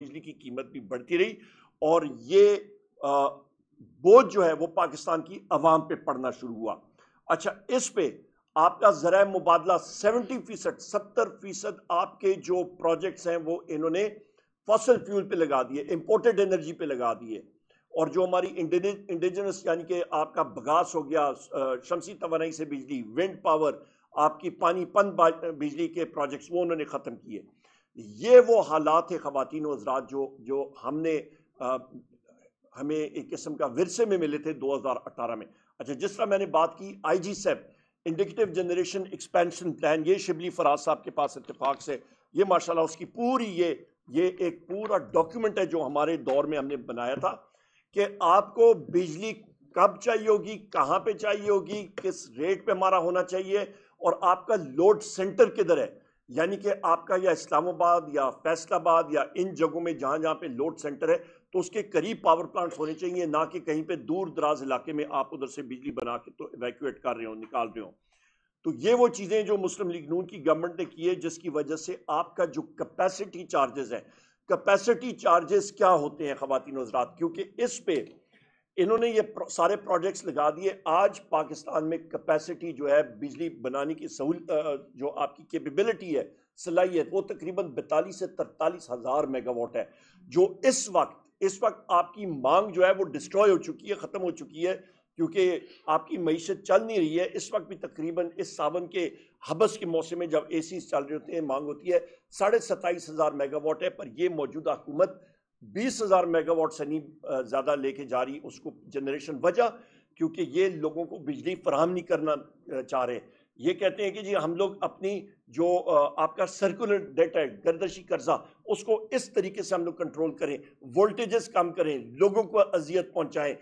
بجلی کی قیمت بھی بڑھتی رہی اور یہ بوجھ جو ہے وہ پاکستان کی عوام پہ پڑنا شروع ہوا۔ اچھا اس پہ آپ کا ذرائع مبادلہ سیونٹی فیصد، ستر فیصد آپ کے جو پروجیکٹس ہیں وہ انہوں نے فاسل فیول پہ لگا دیے، امپورٹڈ انرجی پہ لگا دیے۔ اور جو ہماری انڈیجنس یعنی کہ آپ کا بگاس ہو گیا شمسی توانائی سے بجلی ونڈ پاور آپ کی پانی پن بجلی کے پروجیکٹس وہ انہوں نے ختم کیے۔ یہ وہ حالات ہیں خواتین و حضرات جو جو ہم نے ہمیں ایک قسم کا ورثے میں ملے تھے دو ہزار اٹھارہ میں۔ اچھا جس طرح میں نے بات کی، I G CEP indicative generation expansion plan یہ شبلی فراز صاحب کے پاس اتفاق سے، یہ ماشاءاللہ اس کی پوری یہ یہ ایک پورا ڈاکیومنٹ ہے جو ہمارے دور میں ہم نے بنایا تھا کہ آپ کو بجلی کب چاہیے ہوگی، کہاں پہ چاہیے ہوگی، کس ریٹ پہ ہمارا ہونا چاہیے اور آپ کا لوڈ سینٹر کدھر ہے۔ یعنی کہ آپ کا یا اسلام آباد یا فیصل آباد یا ان جگہوں میں جہاں جہاں پہ لوڈ سینٹر ہے، تو اس کے قریب پاور پلانٹس ہونے چاہیے، نہ کہ کہیں پہ دور دراز علاقے میں آپ ادھر سے بجلی بنا کے تو ایویکویٹ کر رہے ہوں نکال رہے ہوں تو یہ وہ چیزیں جو مسلم لیگ نون کی گورنمنٹ نے کی ہے، جس کی وجہ سے آپ کا جو کیپیسٹی چارجز ہے کیپیسٹی چارجز کیا ہوتے ہیں خواتین حضرات؟ کیونکہ اس پہ انہوں نے یہ سارے پروجیکٹس لگا دیے۔ آج پاکستان میں کیپیسٹی جو ہے، بجلی بنانے کی سہول جو آپ کی کیپیبلٹی ہے، صلاحیت، وہ تقریباً بیتالیس سے ترتالیس ہزار میگا واٹ ہے۔ جو اس وقت اس وقت آپ کی مانگ جو ہے، وہ ڈسٹروائے ہو چکی ہے، ختم ہو چکی ہے، کیونکہ آپ کی معیشت چل نہیں رہی ہے۔ اس وقت بھی تقریباً اس ساون کے حبس کے موسم میں جب اے سیز چل رہے ہوتے ہیں، مانگ ہوتی ہے، ساڑھے ستائیس ہزار میگا واٹ ہے۔ پر یہ موجودہ حکومت بیس ہزار میگا واٹ سے نہیں زیادہ لے کے جا رہی اس کو جنریشن وجہ، کیونکہ یہ لوگوں کو بجلی فراہم نہیں کرنا چاہ رہے۔ یہ کہتے ہیں کہ جی ہم لوگ اپنی جو آپ کا سرکولر ڈیٹ ہے، گردشی قرضہ، اس کو اس طریقے سے ہم لوگ کنٹرول کریں وولٹیجز کم کریں، لوگوں کو اذیت پہنچائیں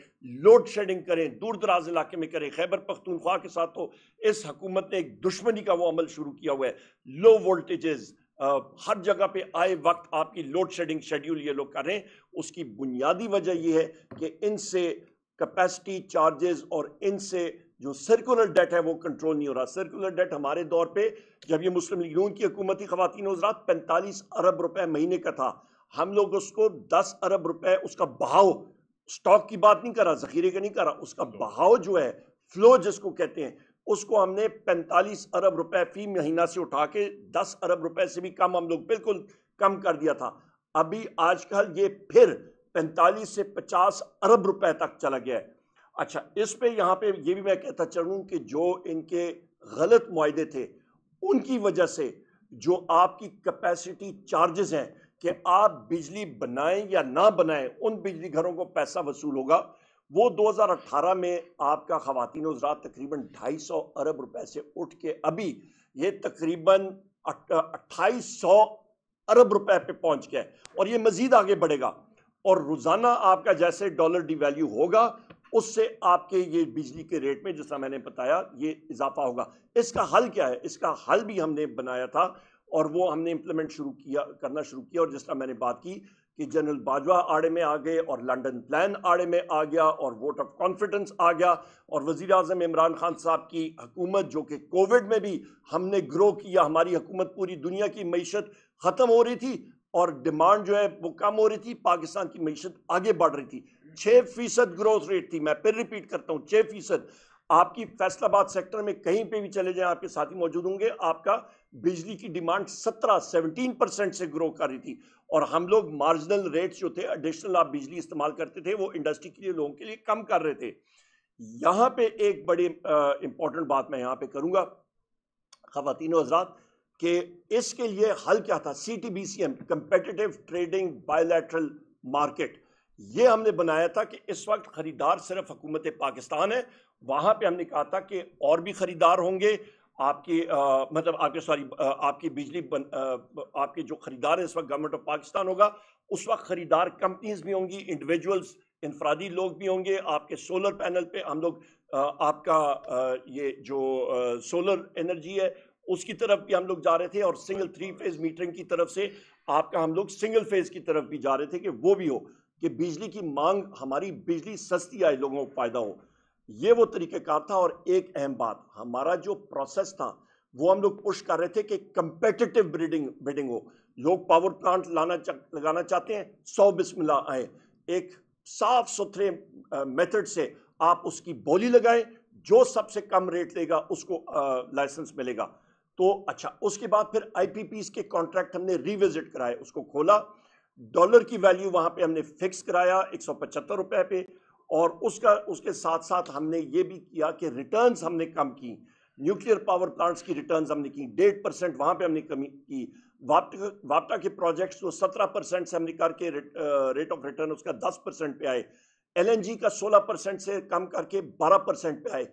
لوڈ شیڈنگ کریں، دور دراز علاقے میں کریں، خیبر پختونخوا کے ساتھ تو اس حکومت نے ایک دشمنی کا وہ عمل شروع کیا ہوا ہے۔ لو وولٹیجز ہر جگہ پہ آئے وقت آپ کی لوڈ شیڈنگ شیڈیول یہ لوگ کر رہے ہیں۔ اس کی بنیادی وجہ یہ ہے کہ ان سے کپیسٹی چارجز اور ان سے جو سرکولر ڈیٹ ہے وہ کنٹرول نہیں ہو رہا۔ سرکولر ڈیٹ ہمارے دور پہ جب یہ مسلم لیگون کی حکومتی خواتین حضرات پینتالیس ارب روپے مہینے کا تھا ہم لوگ اس کو دس ارب روپے اس کا بہاؤ سٹاک کی بات نہیں کر رہا ذخیرے کا نہیں کر رہا اس کا بہاؤ جو ہے فلو جس کو کہتے ہیں اس کو ہم نے پینتالیس ارب روپے فی مہینہ سے اٹھا کے دس ارب روپے سے بھی کم ہم لوگ بالکل کم کر دیا تھا۔ ابھی آج کل یہ پھر پینتالیس سے پچاس ارب روپے تک چلا گیا ہے۔ اچھا اس پہ یہاں پہ یہ بھی میں کہتا چلوں کہ جو ان کے غلط معاہدے تھے، ان کی وجہ سے جو آپ کی کیپیسٹی چارجز ہیں کہ آپ بجلی بنائیں یا نہ بنائیں، ان بجلی گھروں کو پیسہ وصول ہوگا۔ وہ دو ہزار اٹھارہ میں آپ کا خواتین حضرات تقریباً ڈھائی سو ارب روپے سے اٹھ کے ابھی یہ تقریباً اٹھائیس سو ارب روپے پہ پہنچ گئے اور یہ مزید آگے بڑھے گا اور روزانہ آپ کا جیسے ڈالر ڈی ویلیو ہوگا، اس سے آپ کے یہ بجلی کے ریٹ میں جس طرح میں نے بتایا، یہ اضافہ ہوگا۔ اس کا حل کیا ہے؟ اس کا حل بھی ہم نے بنایا تھا اور وہ ہم نے امپلیمنٹ شروع کیا، کرنا شروع کیا اور جس طرح میں نے بات کی کہ جنرل باجوہ آڑے میں آ گئے اور لنڈن پلان آڑے میں آ گیا اور ووٹ آف کانفیڈنس آ گیا اور وزیر اعظم عمران خان صاحب کی حکومت جو کہ کووڈ میں بھی ہم نے گرو کیا، ہماری حکومت پوری دنیا کی معیشت ختم ہو رہی تھی اور ڈیمانڈ جو ہے وہ کم ہو رہی تھی، پاکستان کی معیشت آگے بڑھ رہی تھی۔ چھ فیصد گروتھ ریٹ تھی، میں پھر ریپیٹ کرتا ہوں، چھ فیصد۔ آپ کی فیصل آباد سیکٹر میں کہیں پہ بھی چلے جائیں، آپ کے ساتھی موجود ہوں گے، آپ کا بجلی کی ڈیمانڈ سترہ، سیونٹین پرسنٹ سے گرو کر رہی تھی۔ اور ہم لوگ مارجنل ریٹس جو تھے ایڈیشنل آپ بجلی استعمال کرتے تھے، وہ انڈسٹری کے لیے، لوگوں کے لیے کم کر رہے تھے۔ یہاں پہ ایک بڑی امپورٹنٹ بات میں یہاں پہ کروں گا، خواتین و حضرات، کہ اس کے لیے حل کیا تھا؟ C T B C M competitive trading bilateral market یہ ہم نے بنایا تھا کہ اس وقت خریدار صرف حکومت پاکستان ہے۔ وہاں پہ ہم نے کہا تھا کہ اور بھی خریدار ہوں گے۔ آپ کی مطلب آپ کے، سوری آپ کی بجلی آپ کے جو خریدار ہیں اس وقت گورنمنٹ آف پاکستان ہوگا، اس وقت خریدار کمپنیز بھی ہوں گی انڈیویجولز انفرادی لوگ بھی ہوں گے، آپ کے سولر پینل پہ ہم لوگ آپ کا یہ جو سولر انرجی ہے، اس کی طرف بھی ہم لوگ جا رہے تھے اور سنگل تھری فیز میٹرنگ کی طرف سے آپ کا ہم لوگ سنگل فیز کی طرف بھی جا رہے تھے کہ وہ بھی ہو، کہ بجلی کی مانگ، ہماری بجلی سستی آئے، لوگوں کو فائدہ ہو۔ یہ وہ طریقہ کار تھا اور ایک اہم بات، ہمارا جو پروسیس تھا، وہ ہم لوگ پش کر رہے تھے کہ کمپیٹیٹیو بریڈنگ بریڈنگ ہو۔ لوگ پاور پلانٹ لانا لگانا چاہتے ہیں، سو بسم اللہ آئے۔ ایک صاف ستھرے میتھڈ سے آپ اس کی بولی لگائیں، جو سب سے کم ریٹ لے گا، اس کو لائسنس ملے گا۔ تو اچھا اس کے بعد پھر آئی پی پیز کے کانٹریکٹ ہم نے ریوزٹ کرائے، اس کو کھولا۔ ڈالر کی ویلیو وہاں پہ ہم نے فکس کرایا، ایک سو پچہتر روپے پہ۔ اور اس کا اس کے ساتھ ساتھ ہم نے یہ بھی کیا کہ ریٹرنز ہم نے کم کی۔ نیوکلیر پاور پلانٹس کی ریٹرنز ہم نے کی۔ ڈیڑھ پرسنٹ وہاں پہ ہم نے کمی کی۔ واپٹا کے پروجیکٹس جو سترہ پرسنٹ سے ہم نے کر کے ریٹ آف ریٹرن اس کا دس پرسنٹ پہ آئے۔ ایل این جی کا سولہ پرسنٹ سے کم کر کے بارہ پرسنٹ پہ آئے۔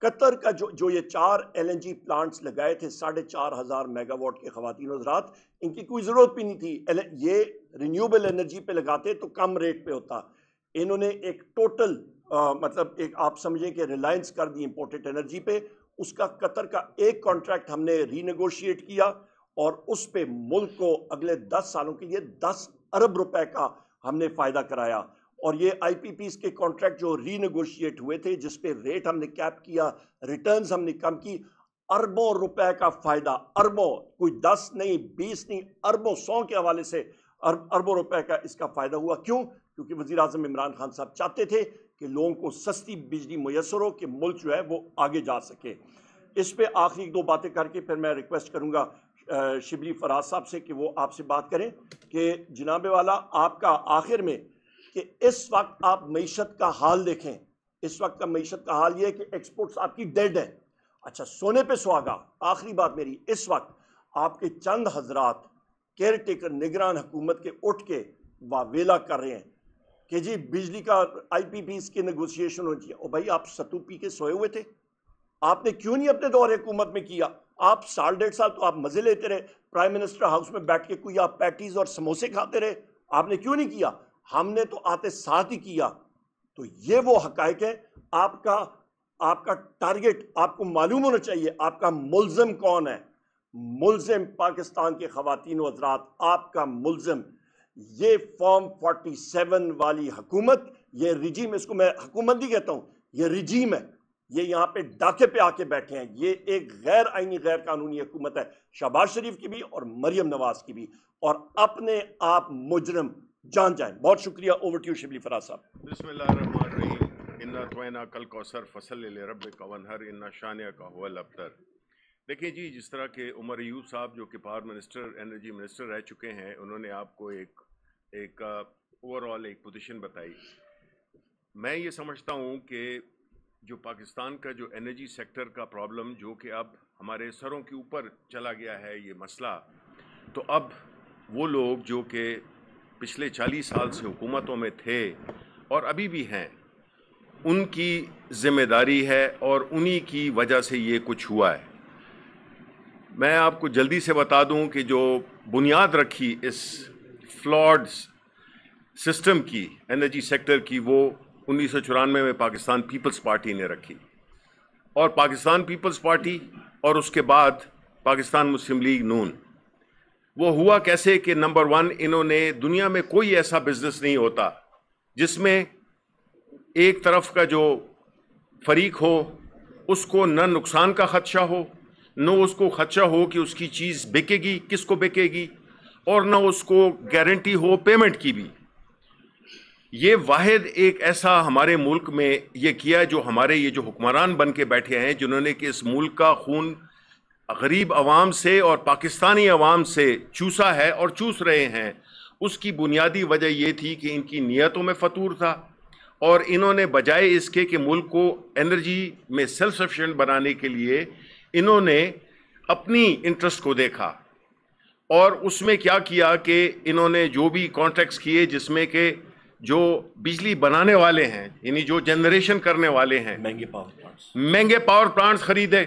قطر کا جو جو یہ چار ایل این جی پلانٹس لگائے تھے، ساڑھے چار ہزار میگا واٹ کے خواتین حضرات، ان کی کوئی ضرورت بھی نہیں تھی۔ یہ رینیوبل انرجی پہ لگاتے تو کم ریٹ پہ ہوتا۔ انہوں نے ایک ٹوٹل مطلب ایک آپ سمجھیں کہ ریلائنس کر دی امپورٹنٹ انرجی پہ۔ اس کا قطر کا ایک کانٹریکٹ ہم نے ری نیگوشیٹ کیا اور اس پہ ملک کو اگلے دس سالوں کے لیے دس ارب روپے کا ہم نے فائدہ کرایا۔ اور یہ آئی پی پیز کے کانٹریکٹ جو ری نیگوشیٹ ہوئے تھے، جس پہ ریٹ ہم نے کیپ کیا، ریٹرنز ہم نے کم کی، اربوں روپے کا فائدہ، اربوں، کوئی دس نہیں، بیس نہیں، اربوں، سو کے حوالے سے اربوں روپے کا اس کا فائدہ ہوا۔ کیوں؟ کیونکہ وزیر اعظم عمران خان صاحب چاہتے تھے کہ لوگوں کو سستی بجلی میسر ہو کہ ملک جو ہے وہ آگے جا سکے۔ اس پہ آخری دو باتیں کر کے پھر میں ریکویسٹ کروں گا شبلی فراز صاحب سے کہ وہ آپ سے بات کریں کہ جناب والا، آپ کا آخر میں کہ اس وقت آپ معیشت کا حال دیکھیں۔ اس وقت کا معیشت کا حال یہ ہے کہ ایکسپورٹس آپ کی ڈیڈ ہے اچھا سونے پہ سواگا، آخری بات میری، اس وقت آپ کے چند حضرات کیئر ٹیکر نگران حکومت کے اٹھ کے واویلا کر رہے ہیں۔ کہ جی بجلی کا آئی پی پی اس کی نیگوسیشن ہونی چاہیے او بھائی، آپ ستو پی کے سوئے ہوئے تھے۔ آپ نے کیوں نہیں اپنے دور حکومت میں کیا؟ آپ سال ڈیڑھ سال تو آپ مزے لیتے رہے۔ پرائم منسٹر ہاؤس میں بیٹھ کے کوئی آپ پیٹیز اور سموسے کھاتے رہے۔ آپ نے کیوں نہیں کیا؟ ہم نے تو آتے ساتھ ہی کیا۔ تو یہ وہ حقائق ہے آپ کا آپ کا ٹارگٹ آپ کو معلوم ہونا چاہیے۔ آپ کا ملزم کون ہے؟ ملزم پاکستان کے خواتین و حضرات۔ آپ کا ملزم یہ فارم فورٹی سیون والی حکومت، یہ رجیم اس کو میں حکومت نہیں کہتا ہوں، یہ رجیم ہے، یہ یہاں پہ ڈاکے پہ آ کے بیٹھے ہیں، یہ ایک غیر آئینی، غیر قانونی حکومت ہے، شہباز شریف کی بھی اور مریم نواز کی بھی، اور اپنے آپ مجرم جان جائیں۔ بہت شکریہ اوور ٹیو شبلی فراز صاحب۔ بسم اللہ الرحمن الرحیم، انا توینا کل کوثر، فصل لے رب کا انا شانیہ کا ہوا لبتر دیکھیں جی جس طرح کہ عمر ایوب صاحب جو کہ پاور منسٹر، انرجی منسٹر رہ چکے ہیں، انہوں نے آپ کو ایک ایک اوور آل ایک پوزیشن بتائی۔ میں یہ سمجھتا ہوں کہ جو پاکستان کا جو انرجی سیکٹر کا پرابلم جو کہ اب ہمارے سروں کے اوپر چلا گیا ہے یہ مسئلہ، تو اب وہ لوگ جو کہ پچھلے چالیس سال سے حکومتوں میں تھے اور ابھی بھی ہیں، ان کی ذمہ داری ہے اور انہی کی وجہ سے یہ کچھ ہوا ہے۔ میں آپ کو جلدی سے بتا دوں کہ جو بنیاد رکھی اس فلاڈ سسٹم کی، انرجی سیکٹر کی، وہ انیس سو چورانوے میں پاکستان پیپلز پارٹی نے رکھی۔ اور پاکستان پیپلز پارٹی اور اس کے بعد پاکستان مسلم لیگ نون۔ وہ ہوا کیسے کہ نمبر ون، انہوں نے دنیا میں کوئی ایسا بزنس نہیں ہوتا جس میں ایک طرف کا جو فریق ہو، اس کو نہ نقصان کا خدشہ ہو نہ اس کو خدشہ ہو کہ اس کی چیز بکے گی، کس کو بکے گی؟ اور نہ اس کو گارنٹی ہو پیمنٹ کی بھی۔ یہ واحد ایک ایسا ہمارے ملک میں یہ کیا جو ہمارے یہ جو حکمران بن کے بیٹھے ہیں، جنہوں نے کہ اس ملک کا خون غریب عوام سے اور پاکستانی عوام سے چوسا ہے اور چوس رہے ہیں۔ اس کی بنیادی وجہ یہ تھی کہ ان کی نیتوں میں فطور تھا۔ اور انہوں نے بجائے اس کے کہ ملک کو انرجی میں سیلف سفیشینٹ بنانے کے لیے انہوں نے اپنی انٹرسٹ کو دیکھا اور اس میں کیا کیا کہ انہوں نے جو بھی کانٹریکٹس کیے جس میں کہ جو بجلی بنانے والے ہیں یعنی جو جنریشن کرنے والے ہیں مہنگے پاور پلانٹس مہنگے پاور پلانٹس خریدے۔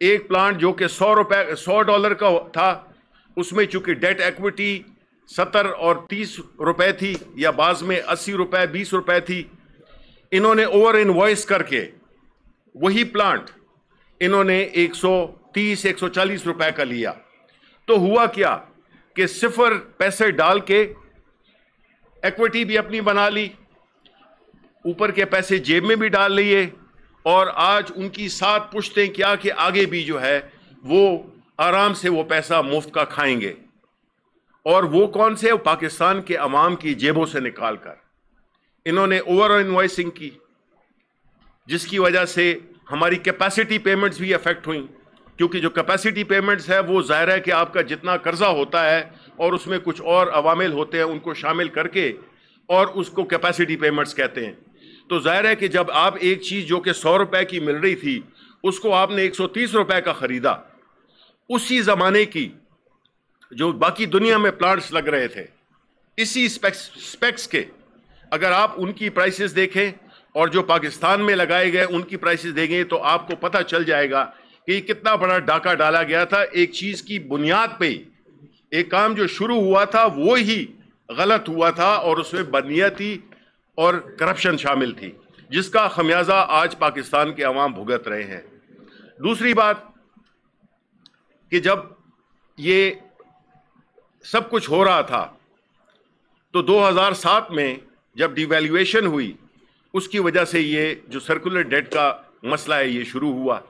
ایک پلانٹ جو کہ سو روپے سو ڈالر کا تھا اس میں چونکہ ڈیٹ ایکوٹی ستر اور تیس روپے تھی یا بعض میں اسی روپے بیس روپے تھی انہوں نے اوور ان وائس کر کے وہی پلانٹ انہوں نے ایک سو تیس، ایک سو چالیس روپے کا لیا۔ تو ہوا کیا کہ صفر پیسے ڈال کے ایکوٹی بھی اپنی بنا لی، اوپر کے پیسے جیب میں بھی ڈال لیے، اور آج ان کی ساتھ پوچھتے کیا کہ آگے بھی جو ہے وہ آرام سے وہ پیسہ مفت کا کھائیں گے۔ اور وہ کون سے؟ پاکستان کے عوام کی جیبوں سے نکال کر۔ انہوں نے اوور انوائسنگ کی، جس کی وجہ سے ہماری کیپیسٹی پیمنٹس بھی افیکٹ ہوئیں۔ کیونکہ جو کیپیسٹی پیمنٹس ہے وہ ظاہر ہے کہ آپ کا جتنا قرضہ ہوتا ہے اور اس میں کچھ اور عوامل ہوتے ہیں، ان کو شامل کر کے اور اس کو کیپیسٹی پیمنٹس کہتے ہیں۔ تو ظاہر ہے کہ جب آپ ایک چیز جو کہ سو روپے کی مل رہی تھی، اس کو آپ نے ایک سو تیس روپے کا خریدا، اسی زمانے کی جو باقی دنیا میں پلانٹس لگ رہے تھے، اسی سپیکس کے، اگر آپ ان کی پرائسز دیکھیں اور جو پاکستان میں لگائے گئے ان کی پرائسز دیکھیں تو آپ کو پتہ چل جائے گا کہ یہ کتنا بڑا ڈاکہ ڈالا گیا تھا۔ ایک چیز کی بنیاد پہ ایک کام جو شروع ہوا تھا وہ ہی غلط ہوا تھا اور اس میں بدنیتی اور کرپشن شامل تھی، جس کا خمیازہ آج پاکستان کے عوام بھگت رہے ہیں۔ دوسری بات کہ جب یہ سب کچھ ہو رہا تھا تو دو ہزار سات میں جب ڈیویلیویشن ہوئی اس کی وجہ سے یہ جو سرکولر ڈیٹ کا مسئلہ ہے، یہ شروع ہوا۔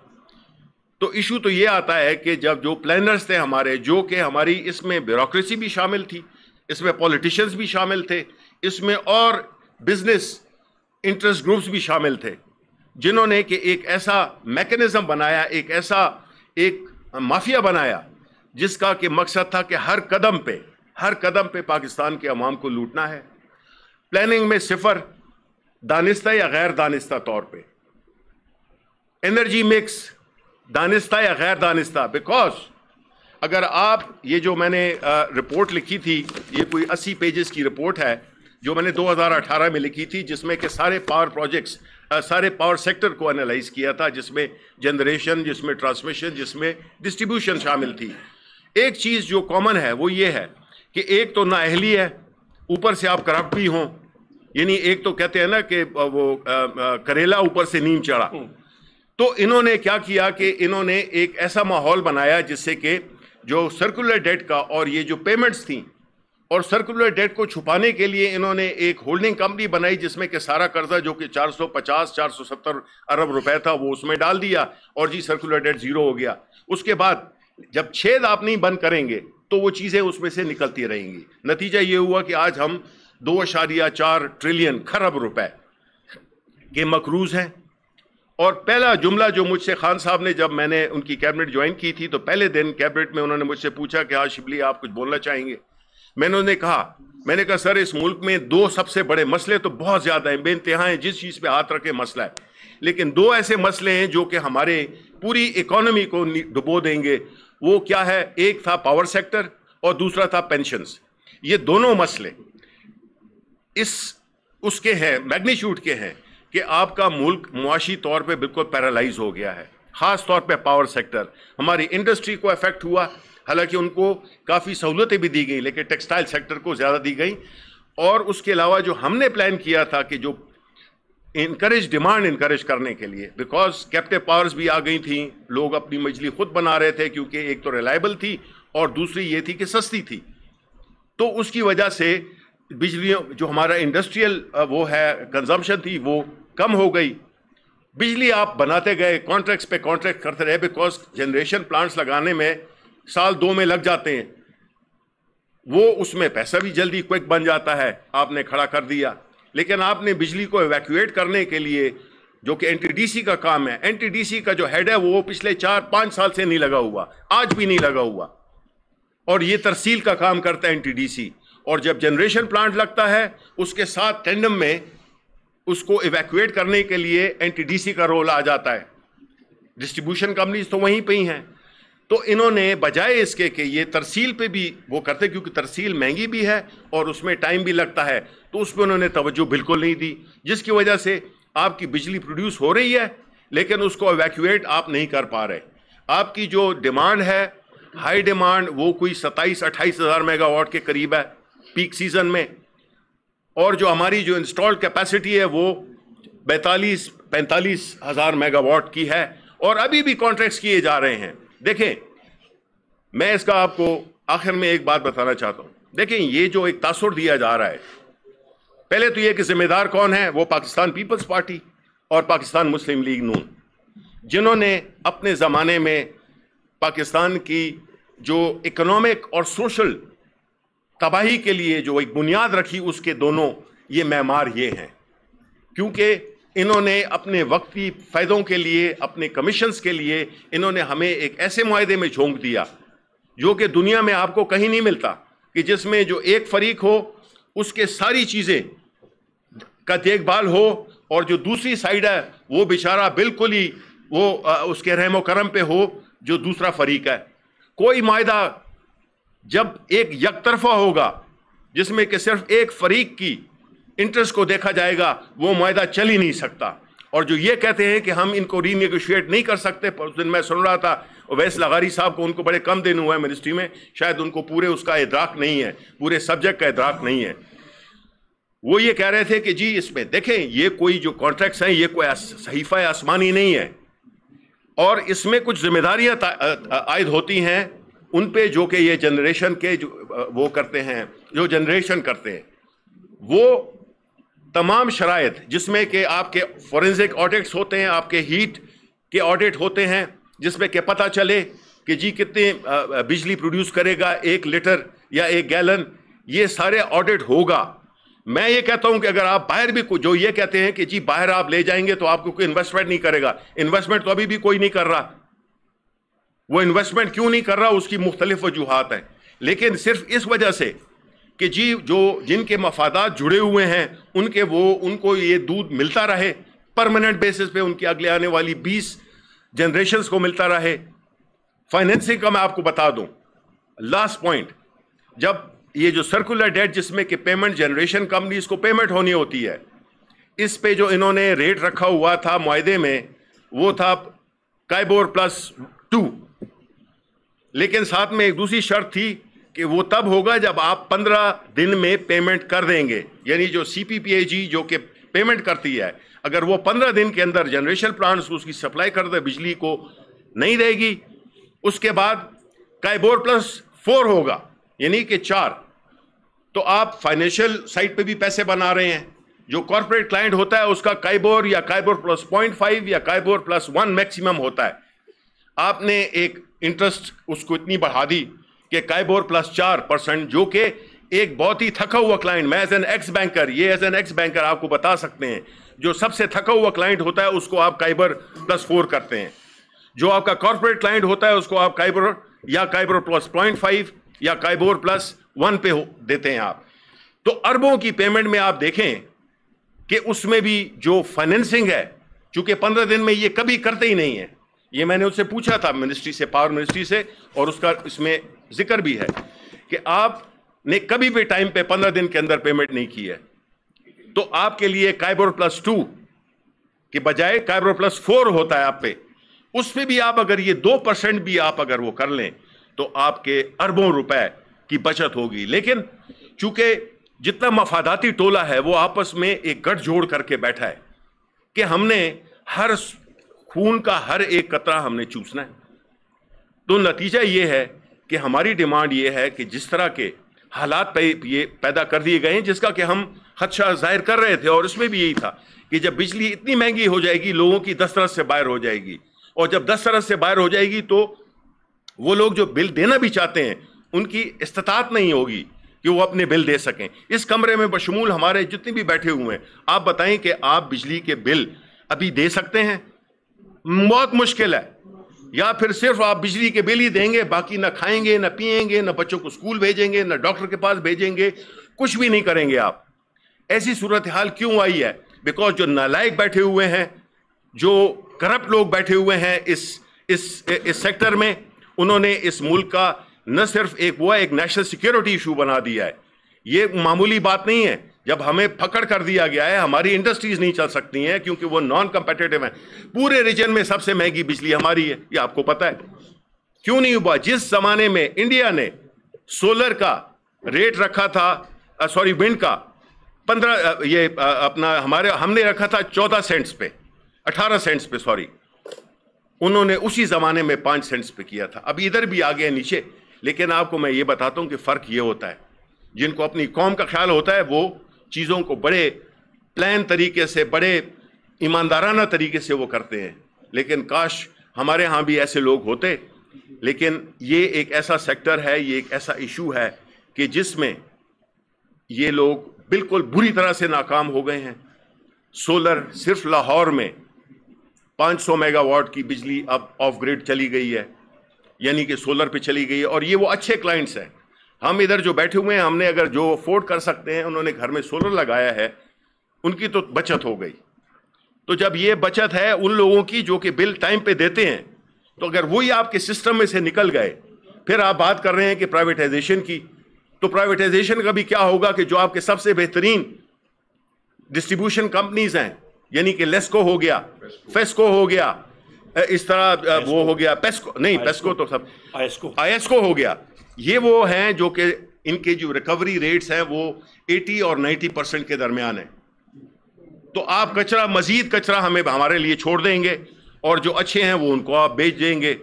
تو ایشو تو یہ آتا ہے کہ جب جو پلانرز تھے ہمارے، جو کہ ہماری اس میں بیوروکریسی بھی شامل تھی، اس میں پولیٹیشنز بھی شامل تھے، اس میں اور بزنس انٹرسٹ گروپس بھی شامل تھے، جنہوں نے کہ ایک ایسا میکنزم بنایا، ایک ایسا ایک مافیا بنایا، جس کا کہ مقصد تھا کہ ہر قدم پہ، ہر قدم پہ پاکستان کے عوام کو لوٹنا ہے۔ پلاننگ میں صفر دانستہ یا غیر دانستہ طور پہ؟ انرجی مکس دانستہ یا غیر دانستہ؟ بیکاز اگر آپ، یہ جو میں نے رپورٹ لکھی تھی، یہ کوئی اسی پیجز کی رپورٹ ہے، جو میں نے دو ہزار اٹھارہ میں لکھی تھی، جس میں کہ سارے پاور پروجیکٹس سارے پاور سیکٹر کو انالائز کیا تھا، جس میں جنریشن جس میں ٹرانسمیشن جس میں ڈسٹریبیوشن شامل تھی۔ ایک چیز جو کامن ہے، وہ یہ ہے کہ ایک تو نااہلی ہے، اوپر سے آپ کرپٹ بھی ہوں۔ یعنی ایک تو کہتے ہیں نا کہ وہ کریلا اوپر سے نیم چڑھا۔ تو انہوں نے کیا کیا کہ انہوں نے ایک ایسا ماحول بنایا جس سے کہ جو سرکولر ڈیٹ کا اور یہ جو پیمنٹس تھیں اور سرکولر ڈیٹ کو چھپانے کے لیے انہوں نے ایک ہولڈنگ کمپنی بنائی جس میں کہ سارا قرضہ جو کہ چار سو پچاس چار سو ستر ارب روپے تھا وہ اس میں ڈال دیا اور جی سرکولر ڈیٹ زیرو ہو گیا۔ اس کے بعد جب چھید آپ نہیں بند کریں گے تو وہ چیزیں اس میں سے نکلتی رہیں گی۔ نتیجہ یہ ہوا کہ آج ہم دو اشاریہ چار ٹریلین خرب روپے کے مقروض ہیں۔ اور پہلا جملہ جو مجھ سے خان صاحب نے جب میں نے ان کی کیبنٹ جوائن کی تھی تو پہلے دن کیبنٹ میں انہوں نے مجھ سے پوچھا کہ آج شبلی آپ کچھ بولنا چاہیں گے۔ میں نے انہیں کہا، میں نے کہا، سر، اس ملک میں دو سب سے بڑے مسئلے تو بہت زیادہ ہیں، بے انتہا ہیں، جس چیز پہ ہاتھ رکھے مسئلہ ہے۔ لیکن دو ایسے مسئلے ہیں جو کہ ہمارے پوری اکانومی کو ڈبو دیں گے۔ وہ کیا ہے؟ ایک تھا پاور سیکٹر اور دوسرا تھا پینشنز۔ یہ دونوں مسئلے اس اس کے ہیں میگنیچیوڈ کے ہیں کہ آپ کا ملک معاشی طور پہ بالکل پیرالائز ہو گیا ہے۔ خاص طور پہ پاور سیکٹر ہماری انڈسٹری کو افیکٹ ہوا، حالانکہ ان کو کافی سہولتیں بھی دی گئیں، لیکن ٹیکسٹائل سیکٹر کو زیادہ دی گئیں۔ اور اس کے علاوہ جو ہم نے پلان کیا تھا کہ جو انکریج ڈیمانڈ انکریج کرنے کے لیے بیکاز کیپٹیو پاورز بھی آ گئی تھیں۔ لوگ اپنی مجلی خود بنا رہے تھے کیونکہ ایک تو ریلائبل تھی اور دوسری یہ تھی کہ سستی تھی۔ تو اس کی وجہ سے بجلی جو ہمارا انڈسٹریل وہ ہے کنزمپشن تھی، وہ کم ہو گئی۔ بجلی آپ بناتے گئے کانٹریکٹس پہ کانٹریکٹ کرتے رہے بیکاز جنریشن پلانٹس لگانے میں سال دو میں لگ جاتے ہیں۔ وہ اس میں پیسہ بھی جلدی کوئک بن جاتا ہے، آپ نے کھڑا کر دیا۔ لیکن آپ نے بجلی کو ایویکویٹ کرنے کے لیے، جو کہ این ٹی ڈی سی کا کام ہے این ٹی ڈی سی کا جو ہیڈ ہے، وہ پچھلے چار، پانچ سال سے نہیں لگا ہوا، آج بھی نہیں لگا ہوا۔ اور یہ ترسیل کا کام کرتا ہے این ٹی ڈی سی اور جب جنریشن پلانٹ لگتا ہے، اس کے ساتھ ٹینڈم میں اس کو ایویکویٹ کرنے کے لیے این ٹی ڈی سی کا رول آ جاتا ہے۔ ڈسٹریبیوشن کمپنیز تو وہیں پہ ہی ہیں۔ تو انہوں نے بجائے اس کے کہ یہ ترسیل پہ بھی وہ کرتے، کیونکہ ترسیل مہنگی بھی ہے اور اس میں ٹائم بھی لگتا ہے، تو اس پہ انہوں نے توجہ بالکل نہیں دی، جس کی وجہ سے آپ کی بجلی پروڈیوس ہو رہی ہے، لیکن اس کو ایویکویٹ آپ نہیں کر پا رہے۔ آپ کی جو ڈیمانڈ ہے، ہائی ڈیمانڈ، وہ کوئی ستائیس، اٹھائیس ہزار میگا واٹ کے قریب ہے۔ پیک سیزن میں اور جو ہماری جو انسٹال کیپیسٹی ہے وہ بیتالیس پینتالیس ہزار میگا واٹ کی ہے اور ابھی بھی کانٹریکٹس کیے جا رہے ہیں۔ دیکھیں، میں اس کا آپ کو آخر میں ایک بات بتانا چاہتا ہوں۔ دیکھیں، یہ جو ایک تاثر دیا جا رہا ہے، پہلے تو یہ کہ ذمہ دار کون ہے؟ وہ پاکستان پیپلز پارٹی اور پاکستان مسلم لیگ نون، جنہوں نے اپنے زمانے میں پاکستان کی جو اکنامک اور سوشل تباہی کے لیے جو ایک بنیاد رکھی، اس کے دونوں یہ معمار یہ ہیں۔ کیونکہ انہوں نے اپنے وقتی فائدوں کے لیے، اپنے کمیشنز کے لیے انہوں نے ہمیں ایک ایسے معاہدے میں جھونک دیا، جو کہ دنیا میں آپ کو کہیں نہیں ملتا کہ جس میں جو ایک فریق ہو، اس کے ساری چیزیں کا دیکھ بھال ہو اور جو دوسری سائڈ ہے، وہ بیچارہ بالکل ہی وہ اس کے رحم و کرم پہ ہو، جو دوسرا فریق ہے۔ کوئی معاہدہ جب ایک یک طرفہ ہوگا، جس میں کہ صرف ایک فریق کی انٹرسٹ کو دیکھا جائے گا، وہ معاہدہ چل ہی نہیں سکتا۔ اور جو یہ کہتے ہیں کہ ہم ان کو ری نیگوشیٹ نہیں کر سکتے، پر اس دن میں سن رہا تھا ویس لغاری صاحب کو ان کو بڑے کم دن ہوا ہے منسٹری میں، شاید ان کو پورے اس کا ادراک نہیں ہے، پورے سبجیکٹ کا ادراک نہیں ہے۔ وہ یہ کہہ رہے تھے کہ جی اس میں دیکھیں، یہ کوئی جو کانٹریکٹس ہیں، یہ کوئی صحیفہ آسمانی نہیں ہے۔ اور اس میں کچھ ذمہ داریاں عائد ہوتی ہیں۔ ان پہ جو کہ یہ جنریشن کے جو وہ کرتے ہیں، جو جنریشن کرتے ہیں، وہ تمام شرائط جس میں کہ آپ کے فورنزک آڈٹس ہوتے ہیں، آپ کے ہیٹ کے آڈٹ ہوتے ہیں، جس میں کہ پتہ چلے کہ جی کتنے بجلی پروڈیوس کرے گا ایک لیٹر یا ایک گیلن، یہ سارے آڈٹ ہوگا۔ میں یہ کہتا ہوں کہ اگر آپ باہر بھی جو یہ کہتے ہیں کہ جی باہر آپ لے جائیں گے تو آپ کو کوئی انویسٹمنٹ نہیں کرے گا۔ انویسٹمنٹ تو ابھی بھی کوئی نہیں کر رہا۔ وہ انویسٹمنٹ کیوں نہیں کر رہا؟ اس کی مختلف وجوہات ہیں۔ لیکن صرف اس وجہ سے کہ جی جو جن کے مفادات جڑے ہوئے ہیں، ان کے وہ، ان کو یہ دودھ ملتا رہے پرماننٹ بیسس پہ ان کی اگلے آنے والی بیس جنریشنز کو ملتا رہے۔ فائنینسنگ کا میں آپ کو بتا دوں۔ لاسٹ پوائنٹ جب یہ جو سرکولر ڈیٹ جس میں کہ پیمنٹ جنریشن کمپنیز کو پیمنٹ ہونی ہوتی ہے، اس پہ جو انہوں نے ریٹ رکھا ہوا تھا معاہدے میں، وہ تھا کائبور پلس ٹو لیکن ساتھ میں ایک دوسری شرط تھی کہ وہ تب ہوگا جب آپ پندرہ دن میں پیمنٹ کر دیں گے یعنی جو سی پی پی اے جی جو کہ پیمنٹ کرتی ہے، اگر وہ پندرہ دن کے اندر جنریشن پلانٹس اس کی سپلائی کر دے، بجلی کو نہیں دے گی، اس کے بعد کائبور پلس فور ہوگا یعنی کہ چار۔ تو آپ فائنینشیل سائٹ پہ بھی پیسے بنا رہے ہیں۔ جو کارپوریٹ کلائنٹ ہوتا ہے، اس کا کائبور یا کائبور پلس پوائنٹ فائیو یا کائبور پلس ون میکسیمم ہوتا ہے۔ آپ نے ایک انٹرسٹ اس کو اتنی بڑھا دی کہ کائبور پلس چار پرسنٹ جو کہ ایک بہت ہی تھکا ہوا کلائنٹ میں ایز این ایکس بینکر یہ ایز این ایکس بینکر آپ کو بتا سکتے ہیں، جو سب سے تھکا ہوا کلائنٹ ہوتا ہے اس کو آپ کائبر پلس فور کرتے ہیں۔ جو آپ کا کارپوریٹ کلائنٹ ہوتا ہے اس کو آپ کائبر یا کائبر پلس پوائنٹ فائیو یا کائبور پلس ون پہ دیتے ہیں آپ۔ تو اربوں کی پیمنٹ میں آپ دیکھیں کہ اس میں بھی جو فائنینسنگ ہے، چونکہ پندرہ دن میں یہ کبھی کرتے ہی نہیں ہے یہ میں نے اس سے پوچھا تھا منسٹری سے، پاور منسٹری سے، اور اس کا اس میں ذکر بھی ہے کہ آپ نے کبھی بھی ٹائم پہ پندرہ دن کے اندر پیمنٹ نہیں کی ہے۔ تو آپ کے لیے کائبور پلس ٹو کے بجائے کائبور پلس فور ہوتا ہے آپ پہ۔ اس پہ بھی آپ اگر یہ دو پرسنٹ بھی آپ اگر وہ کر لیں، تو آپ کے اربوں روپے کی بچت ہوگی۔ لیکن چونکہ جتنا مفاداتی ٹولہ ہے، وہ آپس میں ایک گٹھ جوڑ کر کے بیٹھا ہے کہ ہم نے ہر خون کا ہر ایک قطرہ ہم نے چوسنا ہے۔ تو نتیجہ یہ ہے کہ ہماری ڈیمانڈ یہ ہے کہ جس طرح کے حالات یہ پیدا کر دیے گئے ہیں، جس کا کہ ہم خدشہ ظاہر کر رہے تھے، اور اس میں بھی یہی تھا کہ جب بجلی اتنی مہنگی ہو جائے گی، لوگوں کی دس طرح سے باہر ہو جائے گی۔ اور جب دس طرح سے باہر ہو جائے گی تو وہ لوگ جو بل دینا بھی چاہتے ہیں، ان کی استطاعت نہیں ہوگی کہ وہ اپنے بل دے سکیں۔ اس کمرے میں بشمول ہمارے جتنے بھی بیٹھے ہوئے ہیں، آپ بتائیں کہ آپ بجلی کے بل ابھی دے سکتے ہیں؟ بہت مشکل ہے۔ یا پھر صرف آپ بجلی کے بل ہی دیں گے، باقی نہ کھائیں گے، نہ پیئیں گے، نہ بچوں کو اسکول بھیجیں گے، نہ ڈاکٹر کے پاس بھیجیں گے، کچھ بھی نہیں کریں گے آپ۔ ایسی صورتحال کیوں آئی ہے؟ بیکاز جو نالائق بیٹھے ہوئے ہیں، جو کرپٹ لوگ بیٹھے ہوئے ہیں اس اس اس سیکٹر میں، انہوں نے اس ملک کا نہ صرف ایک، وہ ایک نیشنل سیکیورٹی ایشو بنا دیا ہے۔ یہ معمولی بات نہیں ہے۔ جب ہمیں پکڑ کر دیا گیا ہے، ہماری انڈسٹریز نہیں چل سکتی ہیں کیونکہ وہ نان کمپیٹیٹو ہیں۔ پورے ریجن میں سب سے مہنگی بجلی ہماری ہے، یہ آپ کو پتا ہے۔ کیوں نہیں ہوا؟ جس زمانے میں انڈیا نے سولر کا ریٹ رکھا تھا سوری ونڈ کا، پندرہ یہ اپنا ہمارے، ہم نے رکھا تھا چودہ سینٹس پہ، اٹھارہ سینٹس پہ سوری انہوں نے اسی زمانے میں پانچ سینٹس پہ کیا تھا۔ اب ادھر بھی آگے نیچے۔ لیکن آپ کو میں یہ بتاتا ہوں کہ فرق یہ ہوتا ہے۔ جن کو اپنی قوم کا خیال ہوتا ہے، وہ چیزوں کو بڑے پلان طریقے سے، بڑے ایماندارانہ طریقے سے وہ کرتے ہیں۔ لیکن کاش ہمارے ہاں بھی ایسے لوگ ہوتے۔ لیکن یہ ایک ایسا سیکٹر ہے، یہ ایک ایسا ایشو ہے کہ جس میں یہ لوگ بالکل بری طرح سے ناکام ہو گئے ہیں۔ سولر صرف لاہور میں پانچ سو میگا واٹ کی بجلی اب آف گریڈ چلی گئی ہے یعنی کہ سولر پہ چلی گئی ہے۔ اور یہ وہ اچھے کلائنٹس ہیں۔ ہم ادھر جو بیٹھے ہوئے ہیں ہم نے اگر جو افورڈ کر سکتے ہیں انہوں نے گھر میں سولر لگایا ہے ان کی تو بچت ہو گئی۔ تو جب یہ بچت ہے ان لوگوں کی جو کہ بل ٹائم پہ دیتے ہیں تو اگر وہی آپ کے سسٹم میں سے نکل گئے پھر آپ بات کر رہے ہیں کہ پرائیویٹائزیشن کی۔ تو پرائیویٹائزیشن کا بھی کیا ہوگا کہ جو آپ کے سب سے بہترین ڈسٹریبیوشن کمپنیز ہیں یعنی کہ لیسکو ہو گیا فیسکو ہو گیا اس طرح وہ ہو گیا پیسکو نہیں پیسکو تو سب۔ آئی ایس کو ہو گیا۔ یہ وہ ہیں جو کہ ان کے جو ریکوری ریٹس ہیں وہ ایٹی اور نائنٹی پرسنٹ کے درمیان ہیں۔ تو آپ کچرا، مزید کچرا ہمیں ہمارے لیے چھوڑ دیں گے اور جو اچھے ہیں وہ ان کو آپ بیچ دیں گے۔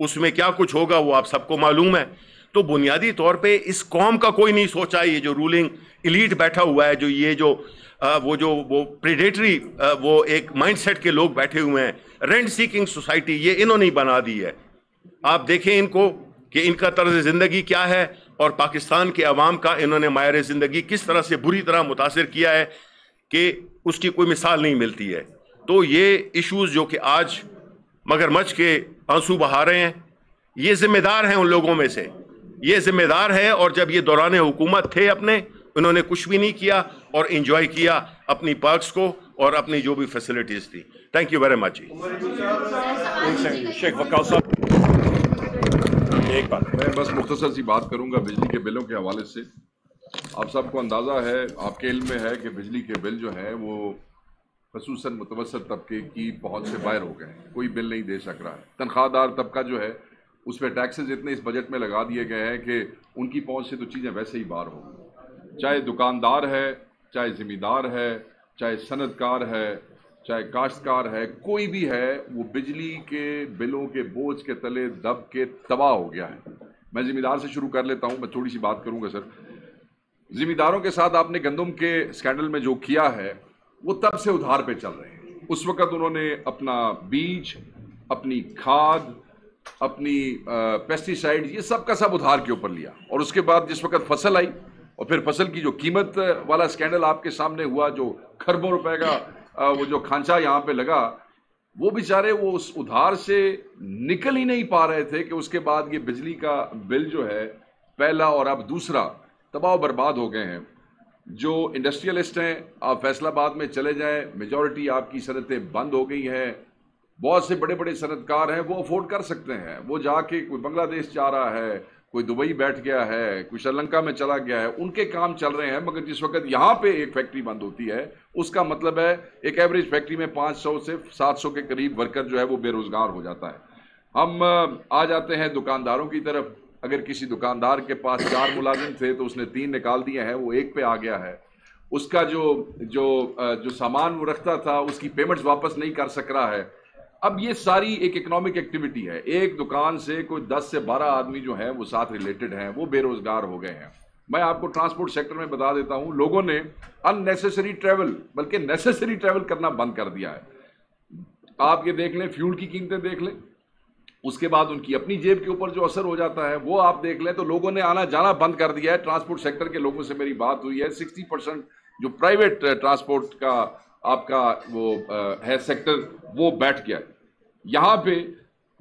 اس میں کیا کچھ ہوگا وہ آپ سب کو معلوم ہے۔ تو بنیادی طور پہ اس قوم کا کوئی نہیں سوچا، یہ جو رولنگ ایلیٹ بیٹھا ہوا ہے، جو یہ جو وہ جو، وہ پریڈیٹری وہ ایک مائنڈ سیٹ کے لوگ بیٹھے ہوئے ہیں۔ رینٹ سیکنگ سوسائٹی یہ انہوں نے بنا دی ہے۔ آپ دیکھیں ان کو۔ کہ ان کا طرز زندگی کیا ہے اور پاکستان کے عوام کا انہوں نے مائر زندگی کس طرح سے بری طرح متاثر کیا ہے کہ اس کی کوئی مثال نہیں ملتی ہے۔ تو یہ ایشوز جو کہ آج مگر مچ کے آنسو بہا رہے ہیں، یہ ذمہ دار ہیں ان لوگوں میں سے۔ یہ ذمہ دار ہے اور جب یہ دوران حکومت تھے اپنے، انہوں نے کچھ بھی نہیں کیا اور انجوائے کیا اپنی پارکس کو اور اپنی جو بھی فیسلٹیز تھی۔ تھینک یو ویری مچ شیخ وکال صاحب۔ ایک بات۔ میں بس مختصر سی بات کروں گا بجلی کے بلوں کے حوالے سے۔ آپ سب کو اندازہ ہے، آپ کے علم میں ہے کہ بجلی کے بل جو ہیں وہ خصوصاً متوسط طبقے کی پہنچ سے باہر ہو گئے ہیں۔ کوئی بل نہیں دے سک رہا ہے۔ تنخواہ دار طبقہ جو ہے، اس پہ ٹیکسز اتنے اس بجٹ میں لگا دیے گئے ہیں کہ ان کی پہنچ سے تو چیزیں ویسے ہی باہر ہوں چاہے دکاندار ہے، چاہے ذمہ دار ہے، چاہے صنعت کار ہے چاہے کاشتکار ہے، کوئی بھی ہے، وہ بجلی کے بلوں کے بوجھ کے تلے دب کے تباہ ہو گیا ہے۔ میں ذمہ دار سے شروع کر لیتا ہوں، میں تھوڑی سی بات کروں گا سر۔ ذمہ داروں کے ساتھ آپ نے گندم کے اسکینڈل میں جو کیا ہے، وہ تب سے ادھار پہ چل رہے ہیں۔ اس وقت انہوں نے اپنا بیج، اپنی کھاد، اپنی پیسٹی سائڈ یہ سب کا سب ادھار کے اوپر لیا۔ اور اس کے بعد جس وقت فصل آئی، اور پھر فصل کی جو قیمت والا اسکینڈل آپ کے سامنے ہوا، جو کھربوں روپے کا وہ جو کھانچا یہاں پہ لگا، وہ بیچارے وہ اس ادھار سے نکل ہی نہیں پا رہے تھے کہ اس کے بعد یہ بجلی کا بل جو ہے، پہلا اور اب دوسرا تباہ و برباد ہو گئے ہیں۔ جو انڈسٹریلسٹ ہیں، آپ فیصلہ آباد میں چلے جائیں، میجورٹی آپ کی صنعتیں بند ہو گئی ہیں، بہت سے بڑے بڑے صنعت کار ہیں، وہ افورڈ کر سکتے ہیں۔ وہ جا کے کوئی بنگلہ دیش جا رہا ہے کوئی دبئی بیٹھ گیا ہے، کوئی شری لنکا میں چلا گیا ہے، ان کے کام چل رہے ہیں، مگر جس وقت یہاں پہ ایک فیکٹری بند ہوتی ہے، اس کا مطلب ہے ایک ایوریج فیکٹری میں پانچ سو سے سات سو کے قریب ورکر جو ہے وہ بے روزگار ہو جاتا ہے۔ ہم، آ جاتے ہیں دکانداروں کی طرف۔ اگر کسی دکاندار کے پاس چار ملازم تھے تو اس نے تین نکال دیے ہیں، وہ ایک پہ آ گیا ہے۔ اس کا جو جو جو سامان وہ رکھتا تھا، اس کی پیمنٹس واپس نہیں کر سک رہا ہے۔ اب یہ ساری ایک اکنامک ایکٹیویٹی ہے۔ ایک دکان سے کوئی دس سے بارہ آدمی جو ہیں وہ ساتھ ریلیٹڈ ہیں، وہ بے روزگار ہو گئے ہیں۔ میں آپ کو ٹرانسپورٹ سیکٹر میں بتا دیتا ہوں، لوگوں نے ان نیسسری ٹریول بلکہ نیسسری ٹریول کرنا بند کر دیا ہے۔ آپ یہ دیکھ لیں فیول کی قیمتیں دیکھ لیں۔ اس کے بعد ان کی اپنی جیب کے اوپر جو اثر ہو جاتا ہے، وہ آپ دیکھ لیں تو لوگوں نے آنا جانا بند کر دیا ہے۔ ٹرانسپورٹ سیکٹر کے لوگوں سے میری بات ہوئی ہے۔ سکسٹی پرسینٹ جو پرائیویٹ ٹرانسپورٹ کا آپ کا وہ ہے سیکٹر وہ بیٹھ گیا۔ یہاں پہ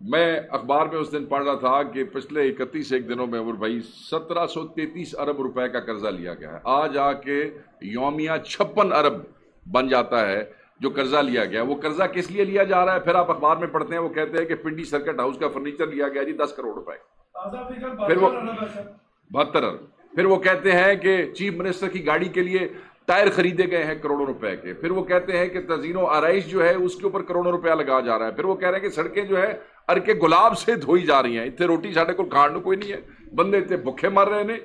میں اخبار میں اس دن پڑھ رہا تھا کہ پچھلے اکتیس ایک دنوں میں بھائی سترہ سو تینتیس ارب روپے کا قرضہ لیا گیا ہے۔ آج آ کے یومیہ چھپن ارب بن جاتا ہے جو قرضہ لیا گیا۔ وہ قرضہ کس لیے لیا جا رہا ہے؟ پھر آپ اخبار میں پڑھتے ہیں وہ کہتے ہیں کہ پنڈی سرکٹ ہاؤس کا فرنیچر لیا گیا جی دس کروڑ روپے۔ پھر وہ بہتر ارب پھر وہ کہتے ہیں کہ چیف منسٹر کی گاڑی کے لیے ٹائر خریدے گئے ہیں کروڑوں روپے کے۔ پھر وہ کہتے ہیں کہ تزین و آرائش جو ہے اس کے اوپر کروڑوں روپیہ لگا جا رہا ہے۔ پھر وہ کہہ رہے ہیں کہ سڑکیں جو ہے ار کے گلاب سے دھوئی جا رہی ہیں۔ اتنے روٹی ساڑھے کو کھاڑنے کوئی نہیں ہے۔ بندے اتنے بکھے مر رہے ہیں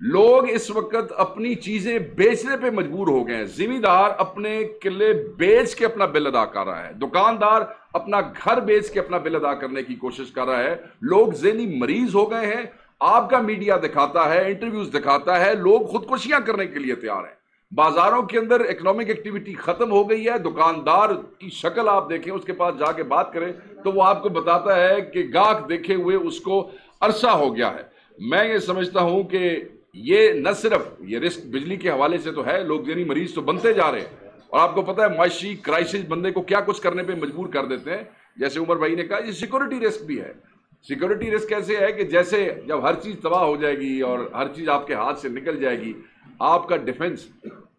لوگ اس وقت اپنی چیزیں بیچنے پہ مجبور ہو گئے ہیں۔ ذمہ دار اپنے قلعے بیچ کے اپنا بل ادا کر رہا ہے۔ دکاندار اپنا گھر بیچ کے اپنا بل ادا کرنے کی کوشش کر رہا ہے۔ لوگ ذہنی مریض ہو گئے ہیں۔ آپ کا میڈیا دکھاتا ہے، انٹرویوز دکھاتا ہے۔ لوگ خودکشیاں کرنے کے لیے تیار ہیں۔ بازاروں کے اندر اکنامک ایکٹیویٹی ختم ہو گئی ہے، دکاندار کی شکل آپ دیکھیں، اس کے پاس جا کے بات کریں تو وہ آپ کو بتاتا ہے کہ گاہک دیکھے ہوئے اس کو عرصہ ہو گیا ہے۔ میں یہ سمجھتا ہوں کہ یہ نہ صرف یہ رسک بجلی کے حوالے سے تو ہے، لوگ یعنی مریض تو بنتے جا رہے ہیں۔ اور آپ کو پتا ہے، معاشی کرائسس بندے کو کیا کچھ کرنے پہ مجبور کر دیتے ہیں۔ جیسے عمر بھائی نے کہا، یہ سیکورٹی رسک بھی ہے۔ سیکورٹی رسک کیسے ہے کہ جیسے جب ہر چیز تباہ ہو جائے گی اور ہر چیز آپ کے ہاتھ سے نکل جائے گی آپ کا ڈیفنس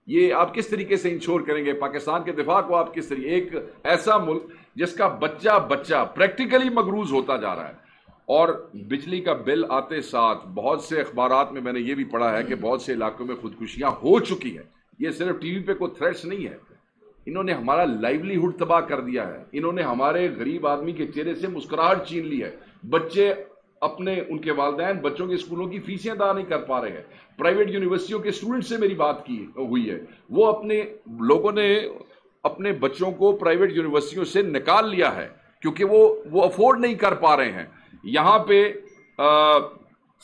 یہ آپ کس طریقے سے انشور کریں گے؟ پاکستان کے دفاع کو آپ کس طریقے ایک ایسا ملک جس کا بچہ بچہ پریکٹیکلی مغروض ہوتا جا رہا ہے۔ اور بجلی کا بل آتے ساتھ بہت سے اخبارات میں میں نے یہ بھی پڑھا ہے کہ بہت سے علاقوں میں خودکشیاں ہو چکی ہیں۔ یہ صرف ٹی وی پہ کوئی تھریٹس نہیں ہے۔ انہوں نے ہمارا لائیولیہڈ تباہ کر دیا ہے۔ انہوں نے ہمارے غریب آدمی کے چہرے سے مسکراہٹ چین لی ہے۔ بچے اپنے ان کے والدین بچوں کے اسکولوں کی فیسیں ادا نہیں کر پا رہے ہیں۔ پرائیویٹ یونیورسٹیوں کے اسٹوڈنٹ سے میری بات کی ہوئی ہے۔ وہ اپنے لوگوں نے اپنے بچوں کو پرائیویٹ یونیورسٹیوں سے نکال لیا ہے کیونکہ وہ وہ افورڈ نہیں کر پا رہے ہیں۔ یہاں پہ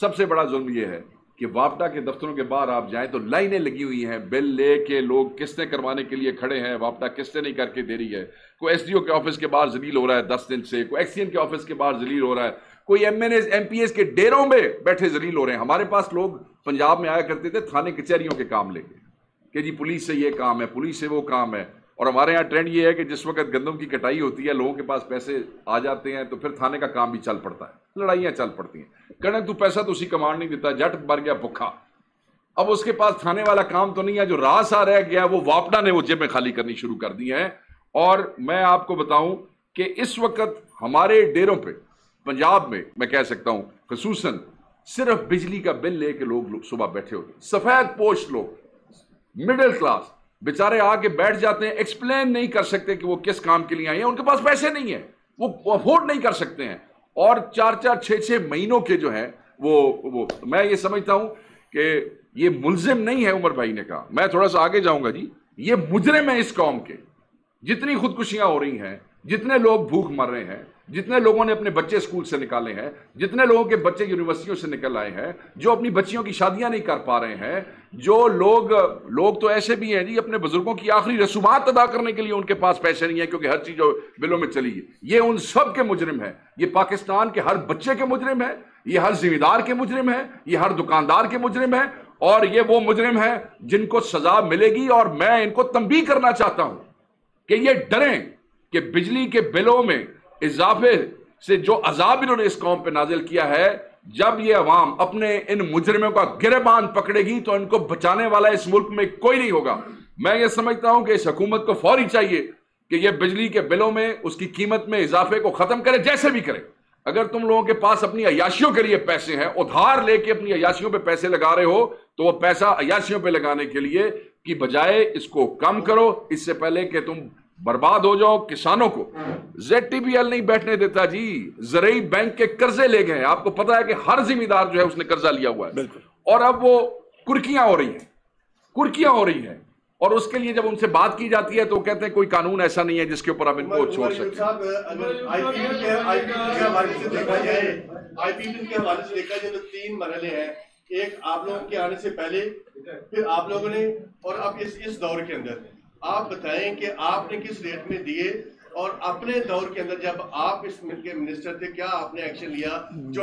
سب سے بڑا ظلم یہ ہے کہ واپٹا کے دفتروں کے باہر آپ جائیں تو لائنیں لگی ہوئی ہیں۔ بل لے کے لوگ قسطیں کروانے کے لیے کھڑے ہیں۔ واپٹا قسطیں نہیں کر کے دے رہی ہے۔ کوئی ایس ڈی او کے آفس کے باہر ذلیل ہو رہا ہے دس دن سے، کوئی ایکسین کے آفس کے باہر ذلیل ہو رہا ہے۔ کوئی M N S M P S کے ڈیروں میں بیٹھے ذلیل ہو رہے ہیں۔ ہمارے پاس لوگ پنجاب میں آیا کرتے تھے تھانے کچہریوں کے کام لے کے کہ جی پولیس سے یہ کام ہے، پولیس سے وہ کام ہے۔ اور ہمارے یہاں ٹرینڈ یہ ہے کہ جس وقت گندم کی کٹائی ہوتی ہے، لوگوں کے پاس پیسے آ جاتے ہیں تو پھر تھانے کا کام بھی چل پڑتا ہے۔ لڑائیاں چل پڑتی ہیں۔ کہنے تو پیسہ تو اسی کمانڈ نہیں دیتا، جٹ مر گیا بکھا اب اس کے پاس تھانے والا کام تو نہیں ہے، جو راس آ رہ گیا وہ واپڈا نے وہ جیبیں خالی کرنی شروع کر دی ہیں۔ اور میں آپ کو بتاؤں کہ اس وقت ہمارے ڈیروں پہ پنجاب میں میں کہہ سکتا ہوں، خصوصاً صرف بجلی کا بل لے کے لوگ صبح بیٹھے ہوتے ہیں۔ سفید پوش لوگ مڈل کلاس بیچارے آ کے بیٹھ جاتے ہیں ایکسپلین نہیں کر سکتے کہ وہ کس کام کے لیے آئے ہیں۔ ان کے پاس پیسے نہیں ہیں، وہ افورڈ نہیں کر سکتے ہیں۔ اور چار چار چھ چھ مہینوں کے جو ہیں، وہ وہ، میں یہ سمجھتا ہوں کہ یہ ملزم نہیں ہے عمر بھائی نے کہا۔ میں تھوڑا سا آگے جاؤں گا جی۔ یہ مجرم ہے اس قوم کے۔ جتنی خودکشیاں ہو رہی ہیں جتنے لوگ بھوک مر رہے ہیں، جتنے لوگوں نے اپنے بچے اسکول سے نکالے ہیں، جتنے لوگوں کے بچے یونیورسٹیوں سے نکل آئے ہیں، جو اپنی بچیوں کی شادیاں نہیں کر پا رہے ہیں، جو لوگ لوگ تو ایسے بھی ہیں جی اپنے بزرگوں کی آخری رسومات ادا کرنے کے لیے ان کے پاس پیسے نہیں ہیں، کیونکہ ہر چیز جو بلوں میں چلی ہے۔ یہ ان سب کے مجرم ہے یہ پاکستان کے ہر بچے کے مجرم ہے یہ ہر ذمہ دار کے مجرم ہے یہ ہر دکاندار کے مجرم ہے اور یہ وہ مجرم ہے جن کو سزا ملے گی اور میں ان کو تنبیہ کرنا چاہتا ہوں کہ یہ ڈریں۔ کہ بجلی کے بلوں میں اضافے سے جو عذاب انہوں نے اس قوم پہ نازل کیا ہے، جب یہ عوام اپنے ان مجرموں کا گربان پکڑے گی تو ان کو بچانے والا اس ملک میں کوئی نہیں ہوگا۔ میں یہ سمجھتا ہوں کہ اس حکومت کو فوری چاہیے کہ یہ بجلی کے بلوں میں اس کی قیمت میں اضافے کو ختم کرے، جیسے بھی کرے۔ اگر تم لوگوں کے پاس اپنی عیاشیوں کے لیے پیسے ہیں، ادھار لے کے اپنی عیاشیوں پہ پیسے لگا رہے ہو، تو وہ پیسہ عیاشیوں پہ لگانے کے لیے، کی بجائے اس کو کم کرو۔ اس سے پہلے کہ تم برباد ہو جاؤ کسانوں کو۔ زیڈ ٹی بی ایل نہیں بیٹھنے دیتا جی۔ زرعی بینک کے قرضے لے گئے آپ کو پتا ہے کہ ہر ذمہ دار جو ہے اس نے قرضہ لیا ہوا ہے۔ اور اب وہ کرکیاں ہو رہی ہیں۔ کرکیاں ہو رہی ہیں۔ اور اس کے لیے جب ان سے بات کی جاتی ہے تو وہ کہتے ہیں کوئی قانون ایسا نہیں ہے جس کے اوپر ہم ان کو چھوڑ سکتے تین مرحلے ہیں۔ ایک آپ لوگوں کے آنے سے پہلے پھر آپ لوگوں نے اور اب اس اس دور کے اندر۔ آپ بتائیں کہ آپ نے کس ریٹ میں دیے اور اپنے دور کے اندر جب آپ اس ملک کے منسٹر تھے کیا آپ نے ایکشن لیا؟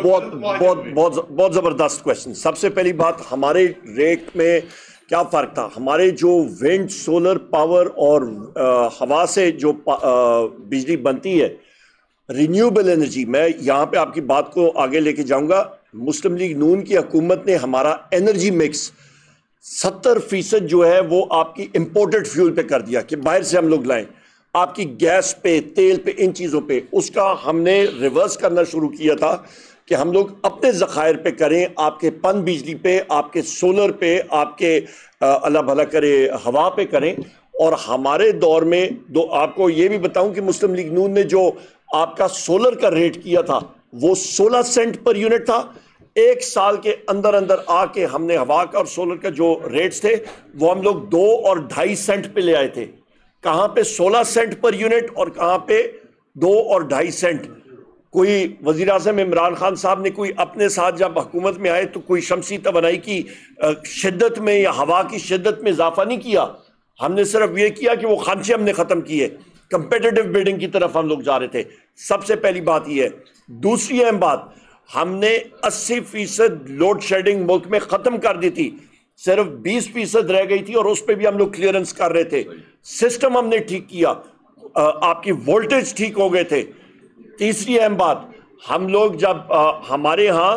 بہت بہت بہت بہت زبردست کوشچن سب سے پہلی بات ہمارے ریٹ میں کیا فرق تھا؟ ہمارے جو ونڈ سولر پاور اور ہوا سے جو بجلی بنتی ہے رینیوبل انرجی میں یہاں پہ آپ کی بات کو آگے لے کے جاؤں گا مسلم لیگ نون کی حکومت نے ہمارا انرجی مکس ستر فیصد جو ہے وہ آپ کی امپورٹڈ فیول پہ کر دیا کہ باہر سے ہم لوگ لائیں۔ آپ کی گیس پہ، تیل پہ، ان چیزوں پہ۔ اس کا ہم نے ریورس کرنا شروع کیا تھا کہ ہم لوگ اپنے ذخائر پہ کریں، آپ کے پن بجلی پہ، آپ کے سولر پہ، آپ کے اللہ بھلا کرے، ہوا پہ کریں۔ اور ہمارے دور میں دو، آپ کو یہ بھی بتاؤں کہ مسلم لیگ نون نے جو آپ کا سولر کا ریٹ کیا تھا، وہ سولہ سینٹ پر یونٹ تھا۔ ایک سال کے اندر اندر آ کے ہم نے ہوا کا اور سولر کا جو ریٹس تھے، وہ ہم لوگ دو اور ڈھائی سینٹ پہ لے آئے تھے۔ کہاں پہ سولہ سینٹ پر یونٹ اور کہاں پہ دو اور ڈھائی سینٹ۔ کوئی وزیر اعظم عمران خان صاحب نے کوئی اپنے ساتھ جب حکومت میں آئے تو کوئی شمسی توانائی کی شدت میں یا ہوا کی شدت میں اضافہ نہیں کیا۔ ہم نے صرف یہ کیا کہ وہ خانچے ہم نے ختم کیے۔ کمپیٹیٹو بلڈنگ کی طرف ہم لوگ جا رہے تھے۔ سب سے پہلی بات یہ ہے۔ دوسری اہم بات ہم نے اسی فیصد لوڈ شیڈنگ ملک میں ختم کر دی تھی۔ صرف بیس فیصد رہ گئی تھی اور اس پہ بھی ہم لوگ کلیئرنس کر رہے تھے۔ سسٹم ہم نے ٹھیک کیا۔ آپ کی وولٹیج ٹھیک ہو گئے تھے۔ تیسری اہم بات، ہم لوگ جب ہمارے ہاں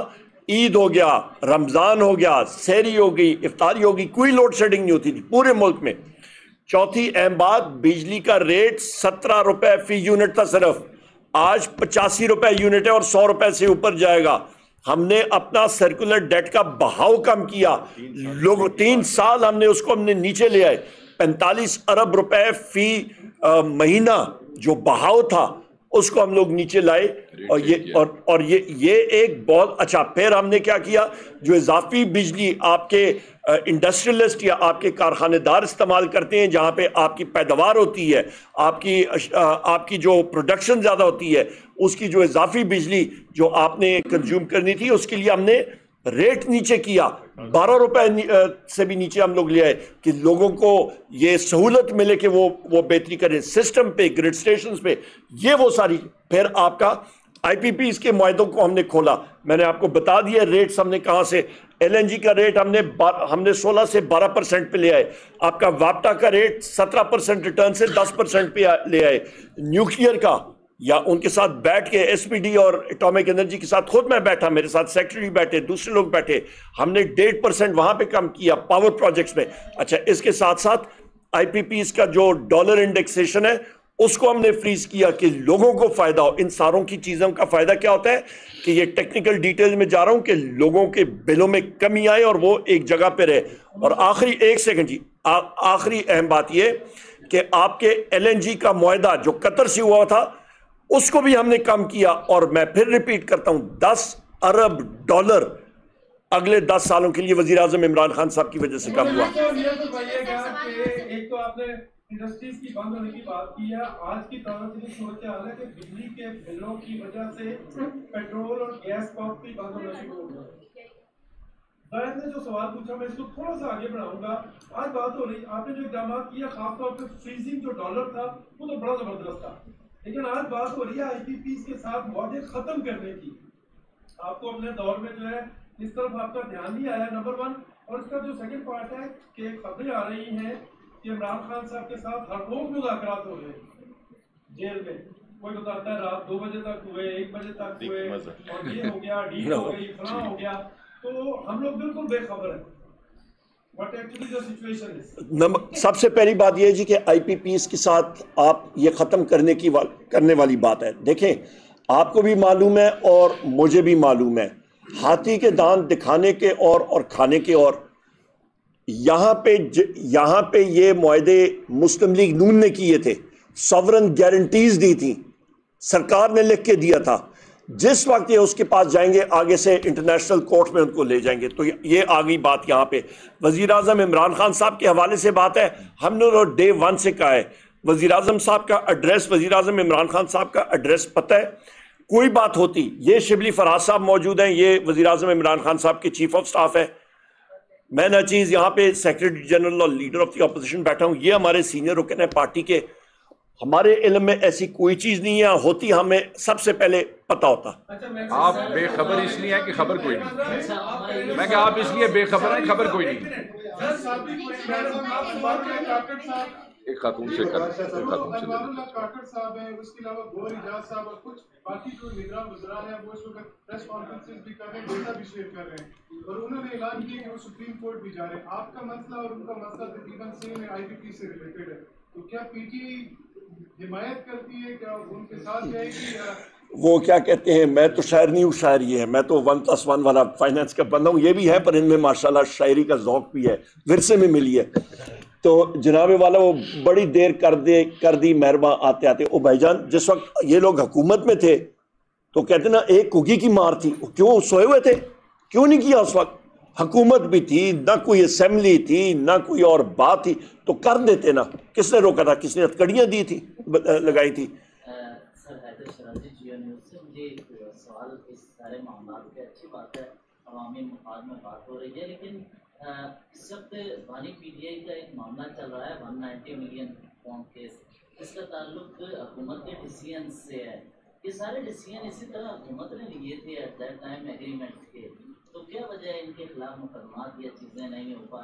عید ہو گیا، رمضان ہو گیا سیری ہو گئی افطاری ہو گئی کوئی لوڈ شیڈنگ نہیں ہوتی تھی پورے ملک میں۔ چوتھی اہم بات، بجلی کا ریٹ سترہ روپے فی یونٹ تھا صرف۔ آج پچاسی روپے یونٹ ہے اور سو روپے سے اوپر جائے گا۔ ہم نے اپنا سرکولر ڈیٹ کا بہاؤ کم کیا۔ لوگ تین سال ہم نے اس کو ہم نے نیچے لے آئے۔ پینتالیس ارب روپے فی مہینہ جو بہاؤ تھا، اس کو ہم لوگ نیچے لائے۔ اور یہ اور اور یہ یہ ایک بہت اچھا پھر ہم نے کیا کیا جو اضافی بجلی آپ کے انڈسٹریلسٹ یا آپ کے کارخانے دار استعمال کرتے ہیں جہاں پہ آپ کی پیداوار ہوتی ہے آپ کی آپ کی جو پروڈکشن زیادہ ہوتی ہے اس کی جو اضافی بجلی جو آپ نے کنزیوم کرنی تھی اس کے لیے ہم نے ریٹ نیچے کیا۔ بارہ روپے سے بھی نیچے ہم لوگ لے آئے کہ لوگوں کو یہ سہولت ملے کہ وہ وہ بہتری کریں۔ سسٹم پہ گریڈ سٹیشنز پہ یہ وہ ساری پھر آپ کا آئی پی پی اس کے معاہدوں کو ہم نے کھولا۔ میں نے آپ کو بتا دیا ریٹس ہم نے کہاں سے، ایل این جی کا ریٹ ہم نے ہم نے سولہ سے بارہ پرسنٹ پہ لے آئے۔ آپ کا واپٹا کا ریٹ سترہ پرسنٹ ریٹرن سے دس پرسنٹ پہ لے آئے۔ نیوکلیئر کا یا ان کے ساتھ بیٹھ کے ایس پی ڈی اور اٹامک انرجی کے ساتھ خود میں بیٹھا، میرے ساتھ سیکٹری بیٹھے، دوسرے لوگ بیٹھے۔ ہم نے ڈیڑھ پرسنٹ وہاں پہ کم کیا پاور پروجیکٹس میں۔ اچھا اس کے ساتھ ساتھ آئی پی پی اس کا جو ڈالر انڈیکسیشن ہے اس کو ہم نے فریز کیا کہ لوگوں کو فائدہ ہو۔ ان ساروں کی چیزوں کا فائدہ کیا ہوتا ہے کہ یہ ٹیکنیکل ڈیٹیل میں جا رہا ہوں کہ لوگوں کے بلوں میں کمی آئے اور وہ ایک جگہ پہ رہے۔ اور آخری ایک سیکنڈ جی آخری اہم بات یہ کہ آپ کے ایل این جی کا معاہدہ جو قطر سے ہوا تھا، اس کو بھی ہم نے کم کیا۔ اور میں پھر ریپیٹ کرتا ہوں، دس ارب ڈالر اگلے دس سالوں کے لیے وزیر اعظم عمران خان صاحب کی وجہ سے کم ہوا۔ انڈسٹریز کی بند ہونے کی بات کی ہے۔ آج کی طرح سے صورت حال ہے کہ بجلی کے بلوں کی وجہ سے پیٹرول اور گیس پمپ بھی بند ہونا شروع ہو گیا۔ زائد نے جو سوال پوچھا میں اس کو تھوڑا سا آگے بڑھاؤں گا۔ آج بات ہو رہی، آپ نے جو اقدامات کیا خاص طور پہ فریزنگ جو ڈالر تھا، وہ تو بڑا زبردست تھا۔ لیکن آج بات ہو رہی ہے آئی پی پیز کے ساتھ معاہدے ختم کرنے کی۔ آپ کو اپنے دور میں جو ہے، اس طرف آپ کا دھیان نہیں آیا، نمبر ون۔ اور اس کا جو سیکنڈ پارٹ ہے، کہ خبریں آ رہی ہیں کہ عمران خان صاحب کے ساتھ ہر روز مذاکرات ہو رہے جیل میں۔ کوئی بتاتا ہے رات دو بجے تک ہوئے ایک بجے تک ہوئے اور یہ ہو گیا ڈیل ہو گئی فلاں ہو گیا۔ تو ہم لوگ بالکل بے خبر ہیں۔ سب سے پہلی بات یہ جی کہ آئی پی پیس کے ساتھ آپ یہ ختم کرنے کی کرنے والی بات ہے۔ دیکھیں آپ کو بھی معلوم ہے اور مجھے بھی معلوم ہے۔ ہاتھی کے دان دکھانے کے اور اور کھانے کے اور۔ یہاں پہ یہاں پہ یہ معاہدے مسلم لیگ نون نے کیے تھے۔ سورن گارنٹیز دی تھی سرکار نے لکھ کے دیا تھا۔ جس وقت یہ اس کے پاس جائیں گے، آگے سے انٹرنیشنل کورٹ میں ان کو لے جائیں گے۔ تو یہ آگئی بات یہاں پہ۔ وزیر اعظم عمران خان صاحب کے حوالے سے بات ہے، ہم نے ڈے ون سے کہا ہے۔ وزیر اعظم صاحب کا ایڈریس وزیر اعظم عمران خان صاحب کا ایڈریس پتہ ہے۔ کوئی بات ہوتی، یہ شبلی فراز صاحب موجود ہیں، یہ وزیر اعظم عمران خان صاحب کے چیف آف سٹاف ہے میں نہ چیز یہاں پہ سیکرٹری جنرل اور لیڈر آف دی اپوزیشن بیٹھا ہوں یہ ہمارے سینئر رکن ہیں پارٹی کے۔ ہمارے علم میں ایسی کوئی چیز نہیں ہے ہوتی ہمیں سب سے پہلے پتا ہوتا۔ آپ بے خبر اس لیے ہیں کہ خبر کوئی نہیں۔ میں کہ آپ اس لیے بے خبر ہیں خبر کوئی نہیں۔ ایک خاتون سے کر ایک خاتون سے کاکڑ صاحب ہیں اس کے علاوہ گور اجاز صاحب اور کچھ باقی جو نگران وزراء ہیں وہ اس وقت پریس کانفرنسز بھی کر رہے ہیں ڈیٹا بھی شیئر کر رہے ہیں۔ اور انہوں نے اعلان کیا کہ وہ سپریم کورٹ بھی جا رہے ہیں۔ آپ کا مسئلہ اور ان کا مسئلہ تقریباً سیم ہے آئی پی پی سے ریلیٹڈ ہے۔ تو کیا پی ٹی حمایت کرتی ہے؟ کیا ان کے ساتھ جائے گی وہ کیا کہتے ہیں میں تو شاعر نہیں ہوں شاعر یہ ہے۔ میں تو ون پلس ون والا فائنینس کا بندہ ہوں یہ بھی ہے پر ان میں ماشاءاللہ شاعری کا ذوق بھی ہے ورثے میں ملی ہے۔ تو جناب والا وہ بڑی دیر کر دے، کر دی مہرباں آتے آتے۔ او بھائی جان، جس وقت یہ لوگ حکومت میں تھے، تو کہتے نا ایک کگی کی مار تھی۔ کیوں سوئے ہوئے تھے؟ کیوں نہیں کیا اس وقت؟ حکومت بھی تھی، نہ کوئی اسمبلی تھی، نہ کوئی اور بات تھی۔ تو کر دیتے نا۔ کس نے روکا تھا؟ کس نے ہتکڑیاں دی تھی، لگائی تھی؟ جی سوال، اس سارے معاملات پہ اچھی بات ہے، عوامی مفاد میں بات ہو رہی ہے، لیکن اس وقت بانی پی ڈی آئی کا ایک معاملہ چل رہا ہے one ninety million pound case اس کا تعلق حکومت کے ڈیسیزن سے ہے۔ یہ سارے ڈسیزن اسی طرح حکومت نے لیے تھے ایٹ دیٹ ٹائم ایگریمنٹ کے۔ تو کیا وجہ ہے ان کے خلاف مقدمات یا چیزیں نہیں ہو پا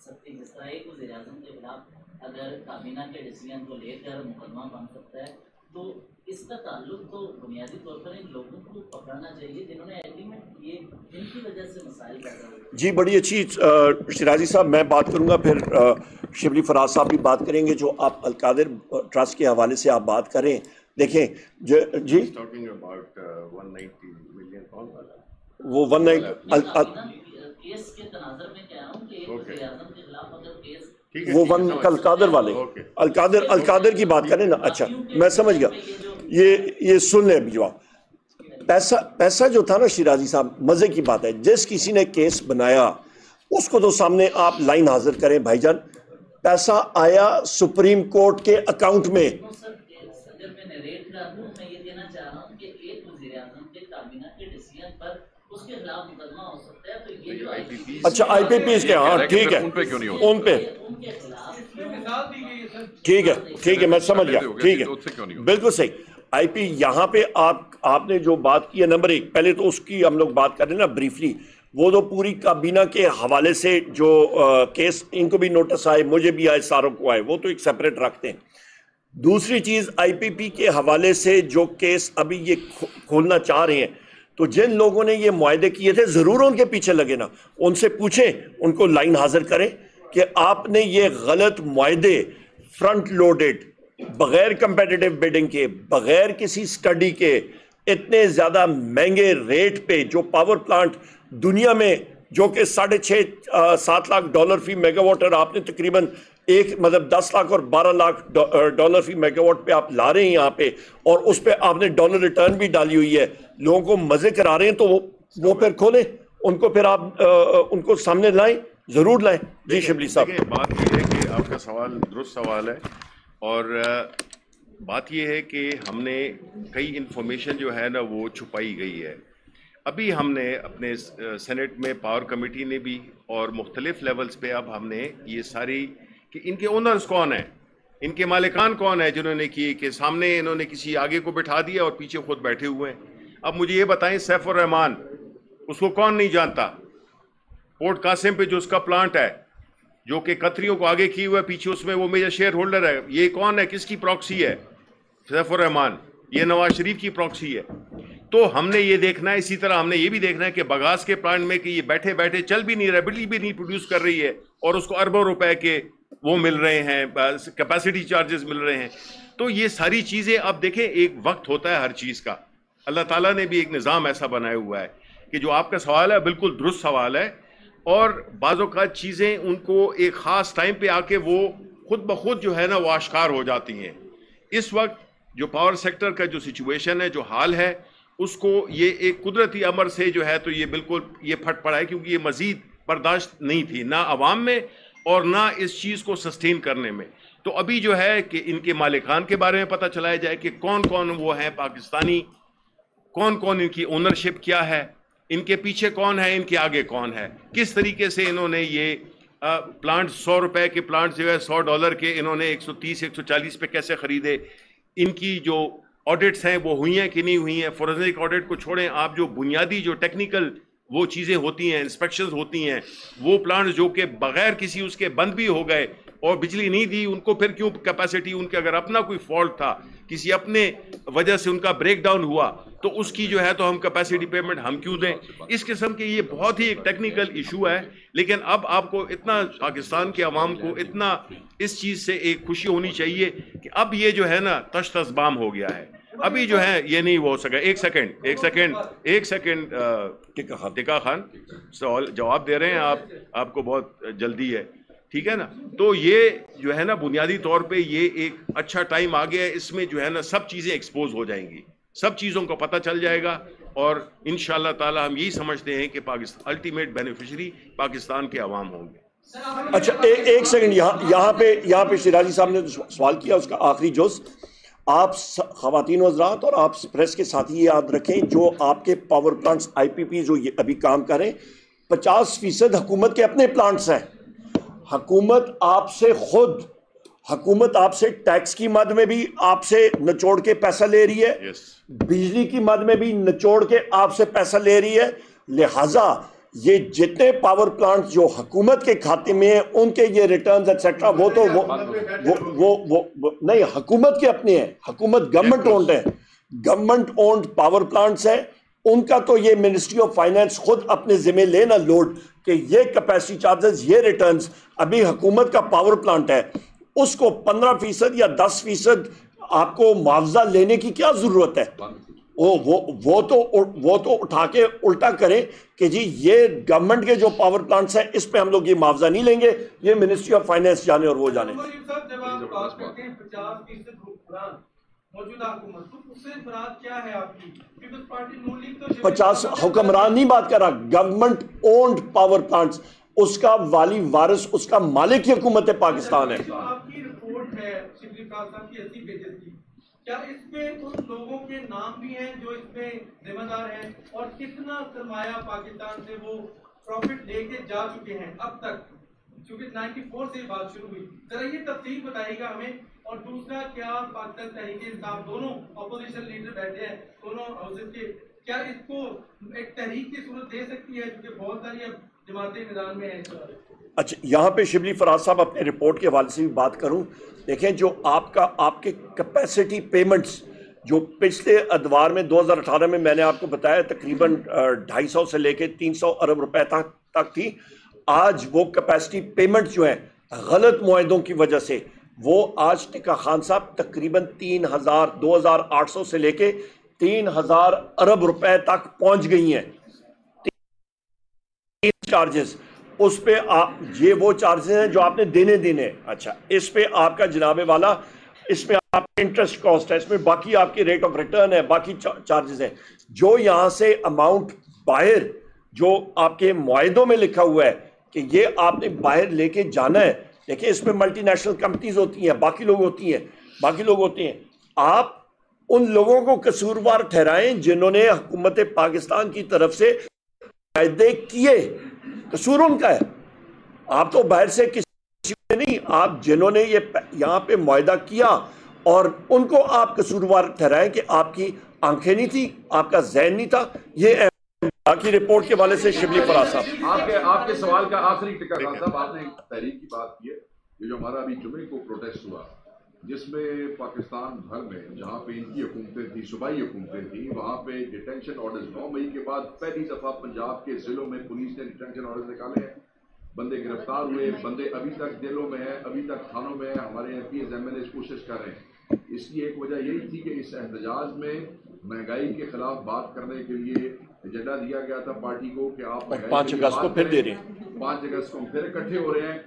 سکتی؟ جس طرح ایک وزیر اعظم کے خلاف اگر کابینہ کے ڈسیزن کو لے کر مقدمہ بن سکتا ہے، تو اس کا تعلق تو بنیادی طور پر ان لوگوں کو پکڑنا چاہیے جنہوں نے ایگریمنٹ کیے جن کی وجہ سے مسائل پیدا ہوئے جی بڑی اچھی شرازی صاحب میں بات کروں گا پھر شبلی فراز صاحب بھی بات کریں گے جو آپ القادر ٹرسٹ کے حوالے سے آپ بات کریں۔ دیکھیں جو جی؟ Talking about 190 million کون والا وہ ون نائٹ وہ ون القادر والے. القادر القادر کی بات کریں نا اچھا میں سمجھ گیا۔ یہ یہ سن لیں ابھی جواب پیسہ پیسہ جو تھا نا شیرازی صاحب مزے کی بات ہے۔ جس کسی نے کیس بنایا اس کو تو سامنے آپ لائن حاضر کریں بھائی جان۔ پیسہ آیا سپریم کورٹ کے اکاؤنٹ میں۔ تو سر اگر میں نریٹ کر دوں میں یہ کہنا چاہ رہا ہوں کہ ایک وزیر اعظم کے کابینہ کے ڈسیزن پر اس کے خلاف مقدمہ ہو سکتا ہے تو یہ جو آئی پی پی اچھا آئی پی پی کے ہاں ٹھیک ہے۔ ان پہ کیوں نہیں ہوتا ان پہ۔ ان کے خلاف مثال دی گئی ہے سر۔ ٹھیک ہے ٹھیک ہے میں سمجھ گیا۔ ٹھیک ہے؟ بالکل صحیح۔ آئی پی، یہاں پہ آپ آپ نے جو بات کی ہے، نمبر ایک، پہلے تو اس کی ہم لوگ بات کر رہے ہیں نا بریفلی، وہ تو پوری کابینہ کے حوالے سے جو کیس، ان کو بھی نوٹس آئے، مجھے بھی آئے، ساروں کو آئے، وہ تو ایک سیپریٹ رکھتے ہیں۔ دوسری چیز، آئی پی پی کے حوالے سے جو کیس ابھی یہ کھولنا چاہ رہے ہیں، تو جن لوگوں نے یہ معاہدے کیے تھے، ضرور ان کے پیچھے لگے نا، ان سے پوچھیں، ان کو لائن حاضر کریں کہ آپ نے یہ غلط معاہدے فرنٹ لوڈڈ بغیر کمپیٹیٹو بیڈنگ کے، بغیر کسی سٹڈی کے اتنے زیادہ مہنگے ریٹ پہ جو پاور پلانٹ دنیا میں جو کہ ساڑھے چھ سات لاکھ ڈالر فی میگا واٹ آپ نے تقریباً ایک مطلب دس لاکھ اور بارہ لاکھ ڈالر فی میگا واٹ پہ آپ لا رہے ہیں یہاں پہ اور اس پہ آپ نے ڈالر ریٹرن بھی ڈالی ہوئی ہے۔ لوگوں کو مزے کرا رہے ہیں تو وہ وہ پھر کھولیں۔ ان کو پھر آپ ان کو سامنے لائیں، ضرور لائیں۔ جی شبلی صاحب۔ بات یہ ہے کہ آپ کا سوال، درست سوال ہے۔ اور بات یہ ہے کہ ہم نے کئی انفارمیشن جو ہے نا وہ چھپائی گئی ہے۔ ابھی ہم نے اپنے سینٹ میں پاور کمیٹی نے بھی اور مختلف لیولز پہ اب ہم نے یہ ساری کہ ان کے اونرز کون ہیں؟ ان کے مالکان کون ہیں جنہوں نے کی کہ سامنے انہوں نے کسی آگے کو بٹھا دیا اور پیچھے خود بیٹھے ہوئے ہیں؟ اب مجھے یہ بتائیں سیف الرحمان، اس کو کون نہیں جانتا؟ پورٹ قاسم پہ جو اس کا پلانٹ ہے جو کہ قطریوں کو آگے کی ہوئے پیچھے اس میں وہ میجر شیئر ہولڈر ہے. یہ کون ہے؟ کس کی پروکسی ہے؟ سیف الرحمان یہ نواز شریف کی پروکسی ہے. تو ہم نے یہ دیکھنا ہے، اسی طرح ہم نے یہ بھی دیکھنا ہے کہ بگاس کے پلانٹ میں کہ یہ بیٹھے بیٹھے چل بھی نہیں رہا بجلی بھی نہیں پروڈیوس کر رہی ہے اور اس کو اربوں روپے کے وہ مل رہے ہیں کیپیسٹی چارجز مل رہے ہیں. تو یہ ساری چیزیں اب دیکھیں، ایک وقت ہوتا ہے ہر چیز کا. اللہ تعالیٰ نے بھی ایک نظام ایسا بنایا ہوا ہے کہ جو آپ کا سوال ہے، بالکل درست سوال ہے اور بعض اوقات چیزیں ان کو ایک خاص ٹائم پہ آ کے وہ خود بخود جو ہے نا وہ آشکار ہو جاتی ہیں۔ اس وقت جو پاور سیکٹر کا جو سچویشن ہے، جو حال ہے، اس کو یہ ایک قدرتی امر سے جو ہے تو یہ بالکل یہ پھٹ پڑا ہے کیونکہ یہ مزید برداشت نہیں تھی، نہ عوام میں اور نہ اس چیز کو سسٹین کرنے میں۔ تو ابھی جو ہے کہ ان کے مالکان کے بارے میں پتہ چلایا جائے کہ کون کون وہ ہیں پاکستانی، کون کون ان کی اونرشپ کیا ہے۔ ان کے پیچھے کون ہے؟ ان کے آگے کون ہے؟ کس طریقے سے انہوں نے یہ پلانٹ سو روپے کے پلانٹ جو ہے، سو ڈالر کے انہوں نے ایک سو تیس، ایک سو چالیس پہ کیسے خریدے؟ ان کی جو آڈٹس ہیں، وہ ہوئی ہیں کہ نہیں ہوئی ہیں؟ فورنزک آڈٹ کو چھوڑیں۔ آپ جو بنیادی، جو ٹیکنیکل وہ چیزیں ہوتی ہیں انسپیکشنز ہوتی ہیں، وہ پلانٹ جو کہ بغیر کسی اس کے بند بھی ہو گئے اور بجلی نہیں دی ان کو پھر کیوں کیپیسٹی ان کے اگر اپنا کوئی فالٹ تھا کسی اپنے وجہ سے ان کا بریک ڈاؤن ہوا تو اس کی جو ہے تو ہم کیپیسٹی پیمنٹ ہم کیوں دیں؟ اس قسم کے یہ بہت ہی ایک ٹیکنیکل ایشو ہے لیکن اب آپ کو اتنا پاکستان کے عوام کو اتنا اس چیز سے ایک خوشی ہونی چاہیے کہ اب یہ جو ہے نا تش تس بام ہو گیا ہے۔ ابھی جو ہے یہ نہیں ہو سکا۔ ایک سیکنڈ ایک سیکنڈ ایک سیکنڈ ٹکا خان سوال جواب دے رہے ہیں آپ۔ آپ کو بہت جلدی ہے۔ ٹھیک ہے نا؟ تو یہ جو ہے نا، بنیادی طور پہ یہ ایک اچھا ٹائم آ گیا ہے۔ اس میں جو ہے نا، سب چیزیں ایکسپوز ہو جائیں گی۔ سب چیزوں کا پتہ چل جائے گا۔ اور ان شاء اللہ تعالی ہم یہی سمجھتے ہیں کہ پاکستان الٹیمیٹ بینیفیشری پاکستان کے عوام ہوں گے۔ اچھا ایک سیکنڈ یہاں یہاں پہ یہاں پہ شیرازی صاحب نے سوال کیا، اس کا آخری جز۔ آپ خواتین حضرات اور آپ پریس کے ساتھ یہ یاد رکھیں، جو آپ کے پاور پلانٹس آئی پی پی جو یہ ابھی کام کریں، پچاس فیصد حکومت کے اپنے پلانٹس ہیں۔ حکومت آپ سے خود حکومت آپ سے ٹیکس کی مد میں بھی آپ سے نچوڑ کے پیسہ لے رہی ہے۔ بجلی کی مد میں بھی نچوڑ کے آپ سے پیسہ لے رہی ہے۔ لہٰذا یہ جتنے پاور پلانٹ جو حکومت کے کھاتے میں ہیں ان کے یہ ریٹرنز ایٹسٹرا وہ تو وہ- نہیں حکومت کے اپنے ہیں۔ حکومت گورنمنٹ اونڈ ہے۔ گورنمنٹ اونڈ پاور پلانٹس ہیں۔ ان کا تو یہ منسٹری آف فائنانس خود اپنے ذمہ لینا لوڈ کہ یہ کیپیسٹی چارجز یہ ریٹرنز ابھی حکومت کا پاور پلانٹ ہے۔ اس کو پندرہ فیصد یا دس فیصد آپ کو معاوضہ لینے کی کیا ضرورت ہے؟ وہ وہ وہ تو وہ تو اٹھا کے الٹا کریں کہ جی یہ گورنمنٹ کے جو پاور پلانٹس ہیں، اس پہ ہم لوگ یہ معاوضہ نہیں لیں گے۔ یہ منسٹری آف فائنانس جانے اور وہ جانے۔ پچاس حکمران موجودہ حکومت۔ تو اس سے مراد کیا ہے آپ کی؟ پیپلز پارٹی نون لیگ تو پچاس حکمران نہیں بات کر رہا گورنمنٹ اونڈ پاور پلانٹس اس کا والی وارث اس کا مالک ہی حکومت پاکستان ہے۔ جو آپ کی رپورٹ ہے شبلی خان صاحب کی اسی پیجز کی۔ کیا اس میں ان لوگوں کے نام بھی ہیں جو اس میں ذمہ دار ہیں؟ اور کتنا سرمایہ پاکستان سے وہ پروفٹ لے کے جا چکے ہیں اب تک؟ چونکہ نائنٹی فور سے بات شروع ہوئی۔ ذرا یہ تفصیل بتائیے گا ہمیں اور دوسرا، کیا پاکستان تحریک انصاف دونوں اپوزیشن لیڈر بیٹھے ہیں، دونوں ہاؤسز کے؟ کیا اس کو ایک تحریک کی صورت دے سکتی ہے؟ کیونکہ بہت ساری اب جماعتیں میدان میں ہیں اچھا یہاں پہ شبلی فراز صاحب اپنے رپورٹ کے حوالے سے بھی بات کروں۔ دیکھیں، جو آپ کا، آپ کے کیپیسٹی پیمنٹس جو پچھلے ادوار میں دو ہزار اٹھارہ میں میں نے آپ کو بتایا، تقریباً ڈھائی سو سے لے کے تین سو ارب روپے تک تک تھی۔ آج وہ کیپیسٹی پیمنٹ جو ہیں، غلط معاہدوں کی وجہ سے وہ آج ٹکا خان صاحب تقریباً تین ہزار، دو ہزار آٹھ سو سے لے کے تین ہزار ارب روپے تک پہنچ گئی ہیں۔ چارجز اس پہ آپ یہ وہ چارجز ہیں جو آپ نے دینے دینے۔ اچھا اس پہ آپ کا جناب والا، اس میں آپ انٹرسٹ کاسٹ ہے۔ اس میں باقی آپ کی ریٹ آف ریٹرن ہے، باقی چارجز ہیں۔ جو یہاں سے اماؤنٹ باہر جو آپ کے معاہدوں میں لکھا ہوا ہے کہ یہ آپ نے باہر لے کے جانا ہے دیکھیں، اس میں ملٹی نیشنل کمپنیز ہوتی ہیں، باقی لوگ ہوتی ہیں، باقی لوگ ہوتے ہیں۔ آپ ان لوگوں کو قصوروار ٹھہرائیں جنہوں نے حکومت پاکستان کی طرف سے معاہدے کیے۔ قصور ان کا ہے۔ آپ تو باہر سے کسی نے نہیں، آپ جنہوں نے یہ یہاں پہ معاہدہ کیا اور ان کو آپ قصوروار ٹھہرائیں کہ آپ کی آنکھیں نہیں تھی آپ کا ذہن نہیں تھا، یہ باقی رپورٹ کے والے سے شبلی فراز صاحب۔ آپ کے آپ کے سوال کا آخری ٹکا خان صاحب آپ نے ایک تحریک کی بات کی ہے یہ جو ہمارا ابھی جمعے کو پروٹیسٹ ہوا، جس میں پاکستان بھر میں جہاں پہ ان کی حکومتیں تھیں، صوبائی حکومتیں تھیں، وہاں پہ ڈیٹینشن آرڈرز نو مئی کے بعد پہلی دفعہ پنجاب کے ضلعوں میں پولیس نے ڈیٹینشن آرڈرز نکالے ہیں۔ بندے گرفتار ہوئے، بندے ابھی تک جیلوں میں ہیں، ابھی تک تھانوں میں ہیں، ہمارے M P S M L S کوشش کر رہے ہیں۔ اس کی ایک وجہ یہی تھی کہ اس احتجاج میں مہنگائی کے خلاف بات کرنے کے لیے ایجنڈا دیا گیا تھا پارٹی کو کہ آپ پانچ اگست کو پھر دے رہے ہیں۔ پانچ اگست کو ہم پھر اکٹھے ہو رہے ہیں۔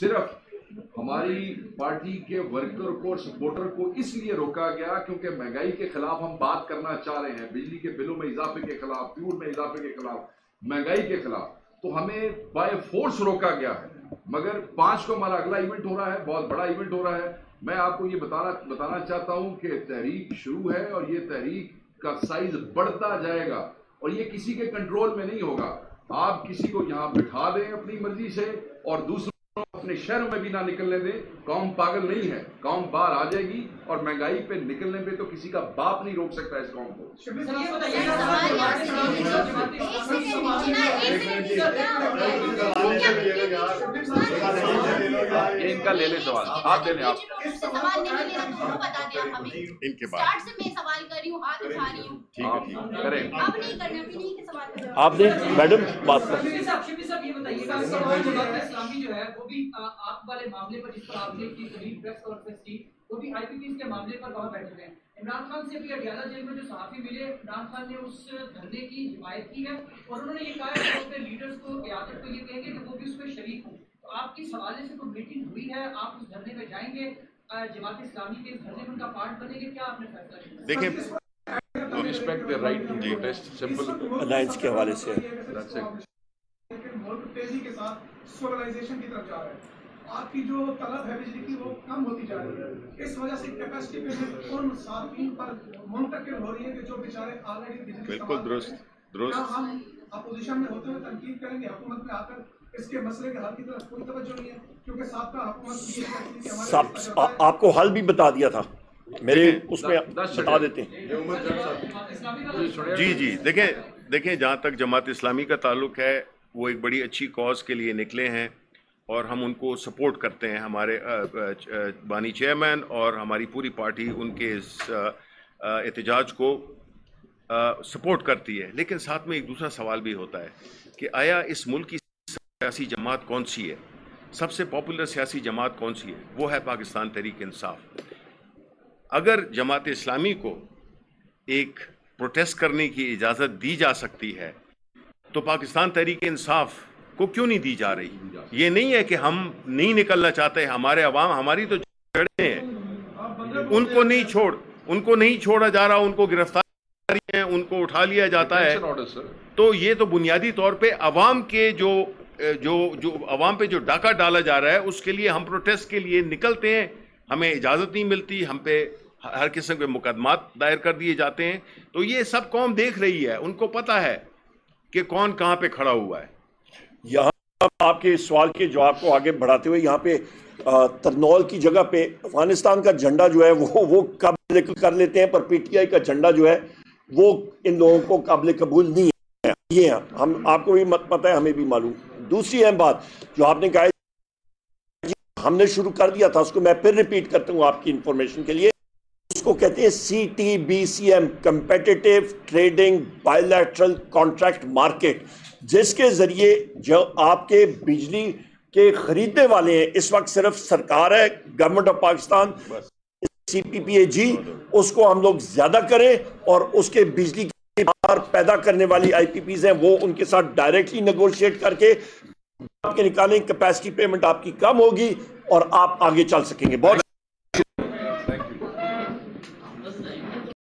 صرف ہماری پارٹی کے ورکر کو سپورٹر کو اس لیے روکا گیا کیونکہ مہنگائی کے خلاف ہم بات کرنا چاہ رہے ہیں۔ بجلی کے بلوں میں اضافے کے خلاف فیول میں اضافے کے خلاف مہنگائی کے خلاف۔ تو ہمیں بائی فورس روکا گیا ہے۔ مگر پانچ کو ہمارا اگلا ایونٹ ہو رہا ہے بہت بڑا ایونٹ ہو رہا ہے۔ میں آپ کو یہ بتانا بتانا چاہتا ہوں کہ تحریک شروع ہے اور یہ تحریک کا سائز بڑھتا جائے گا۔ اور یہ کسی کے کنٹرول میں نہیں ہوگا۔ آپ کسی کو یہاں بٹھا دیں اپنی مرضی سے اور دوسروں اپنے شہروں میں بھی نہ نکلنے دیں قوم پاگل نہیں ہے قوم باہر آ جائے گی اور مہنگائی پہ نکلنے پہ تو کسی کا باپ نہیں روک سکتا اس قوم کو ان کا لے لیں سوال آپ دے لیں آپ ان کے بعد آپ نے میڈم بات کر یہ بتائیے گا کہ جماعت اسلامی جو ہے وہ بھی آپ والے معاملے پر جس پر آپ نے کی قریب پریس کانفرنس کی وہ بھی آئی پی پیز کے معاملے پر وہاں بیٹھے ہوئے ہیں۔ عمران خان سے بھی اڈیالہ جیل میں جو صحافی ملے عمران خان نے اس دھرنے کی حمایت کی ہے اور انہوں نے یہ کہا ہے کہ وہ اپنے لیڈرز کو قیادت کو یہ کہیں گے کہ وہ بھی اس میں شریک ہوں۔ تو آپ حوالے سے میٹنگ ہوئی ہے آپ اس دھرنے میں جائیں گے جماعت اسلامی کے اس دھرنے میں ان کا پارٹ بنیں گے کیا آپ نے فیصلہ کیا؟ دیکھیں protest simple الائنس کے حوالے سے. لیکن ملک تیزی کے ساتھ سولرائزیشن کی طرف جا رہا ہے۔ آپ کی جو طلب ہے بجلی کی وہ کم ہوتی جا رہی ہے۔ اس وجہ سے کیپیسٹی پہ ان صارفین پر منتقل ہو رہی ہے کہ جو بیچارے آلریڈی بجلی بالکل درست درست۔ کیا ہم اپوزیشن میں ہوتے ہوئے تنقید کریں گے؟ حکومت میں آ کر اس کے مسئلے کے حل کی طرف کوئی توجہ نہیں ہے؟ کیونکہ سابقہ حکومت آ- آپ کو حل بھی بتا دیا تھا۔ میرے اس میں بتا دیتے ہیں۔ جی جی دیکھیں دیکھیں جہاں تک جماعت اسلامی کا تعلق ہے وہ ایک بڑی اچھی کاز کے لیے نکلے ہیں اور ہم ان کو سپورٹ کرتے ہیں، ہمارے بانی چیئرمین اور ہماری پوری پارٹی ان کے اس احتجاج کو سپورٹ کرتی ہے۔ لیکن ساتھ میں ایک دوسرا سوال بھی ہوتا ہے کہ آیا اس ملک کی سیاسی جماعت کون سی ہے؟ سب سے پاپولر سیاسی جماعت کون سی ہے؟ وہ ہے پاکستان تحریک انصاف۔ اگر جماعت اسلامی کو ایک پروٹیسٹ کرنے کی اجازت دی جا سکتی ہے تو پاکستان تحریک انصاف کو کیوں نہیں دی جا رہی؟ یہ نہیں ہے کہ ہم نہیں نکلنا چاہتے ہمارے عوام ہماری تو جڑیں ہیں۔ ان کو نہیں چھوڑ ان کو نہیں چھوڑا جا رہا ان کو گرفتاری ہے ان کو اٹھا لیا جاتا ہے۔ تو یہ تو بنیادی طور پہ عوام کے جو جو جو عوام پہ جو ڈاکہ ڈالا جا رہا ہے اس کے لیے ہم پروٹیسٹ کے لیے نکلتے ہیں۔ ہمیں اجازت نہیں ملتی ہم پہ ہر قسم کے مقدمات دائر کر دیے جاتے ہیں۔ تو یہ سب قوم دیکھ رہی ہے ان کو پتہ ہے۔ کہ کون کہاں پہ کھڑا ہوا ہے؟ یہاں آپ کے سوال کے جواب کو آگے بڑھاتے ہوئے یہاں پہ ترنول کی جگہ پہ افغانستان کا جھنڈا جو ہے، وہ وہ قابل کر لیتے ہیں، پر پی ٹی آئی کا جھنڈا جو ہے، وہ ان لوگوں کو قابل قبول نہیں ہے۔ یہ ہم، آپ کو بھی مت پتہ ہے، ہمیں بھی معلوم۔ دوسری اہم بات جو آپ نے کہا ہم نے شروع کر دیا تھا، اس کو میں پھر ریپیٹ کرتا ہوں آپ کی انفارمیشن کے لیے۔ کو کہتے ہیں C T B C M competitive trading bilateral contract market جس کے ذریعے جو آپ کے بجلی کے خریدنے والے ہیں اس وقت صرف سرکار ہے government of Pakistan C P P A G اس کو ہم لوگ زیادہ کریں اور اس کے بجلی کی بار پیدا کرنے والی آئی پی پیز ہیں وہ ان کے ساتھ ڈائریکٹلی نیگوشیٹ کر کے آپ کے نکالیں کیپیسٹی پیمنٹ آپ کی کم ہوگی اور آپ آگے چل سکیں گے۔ بہت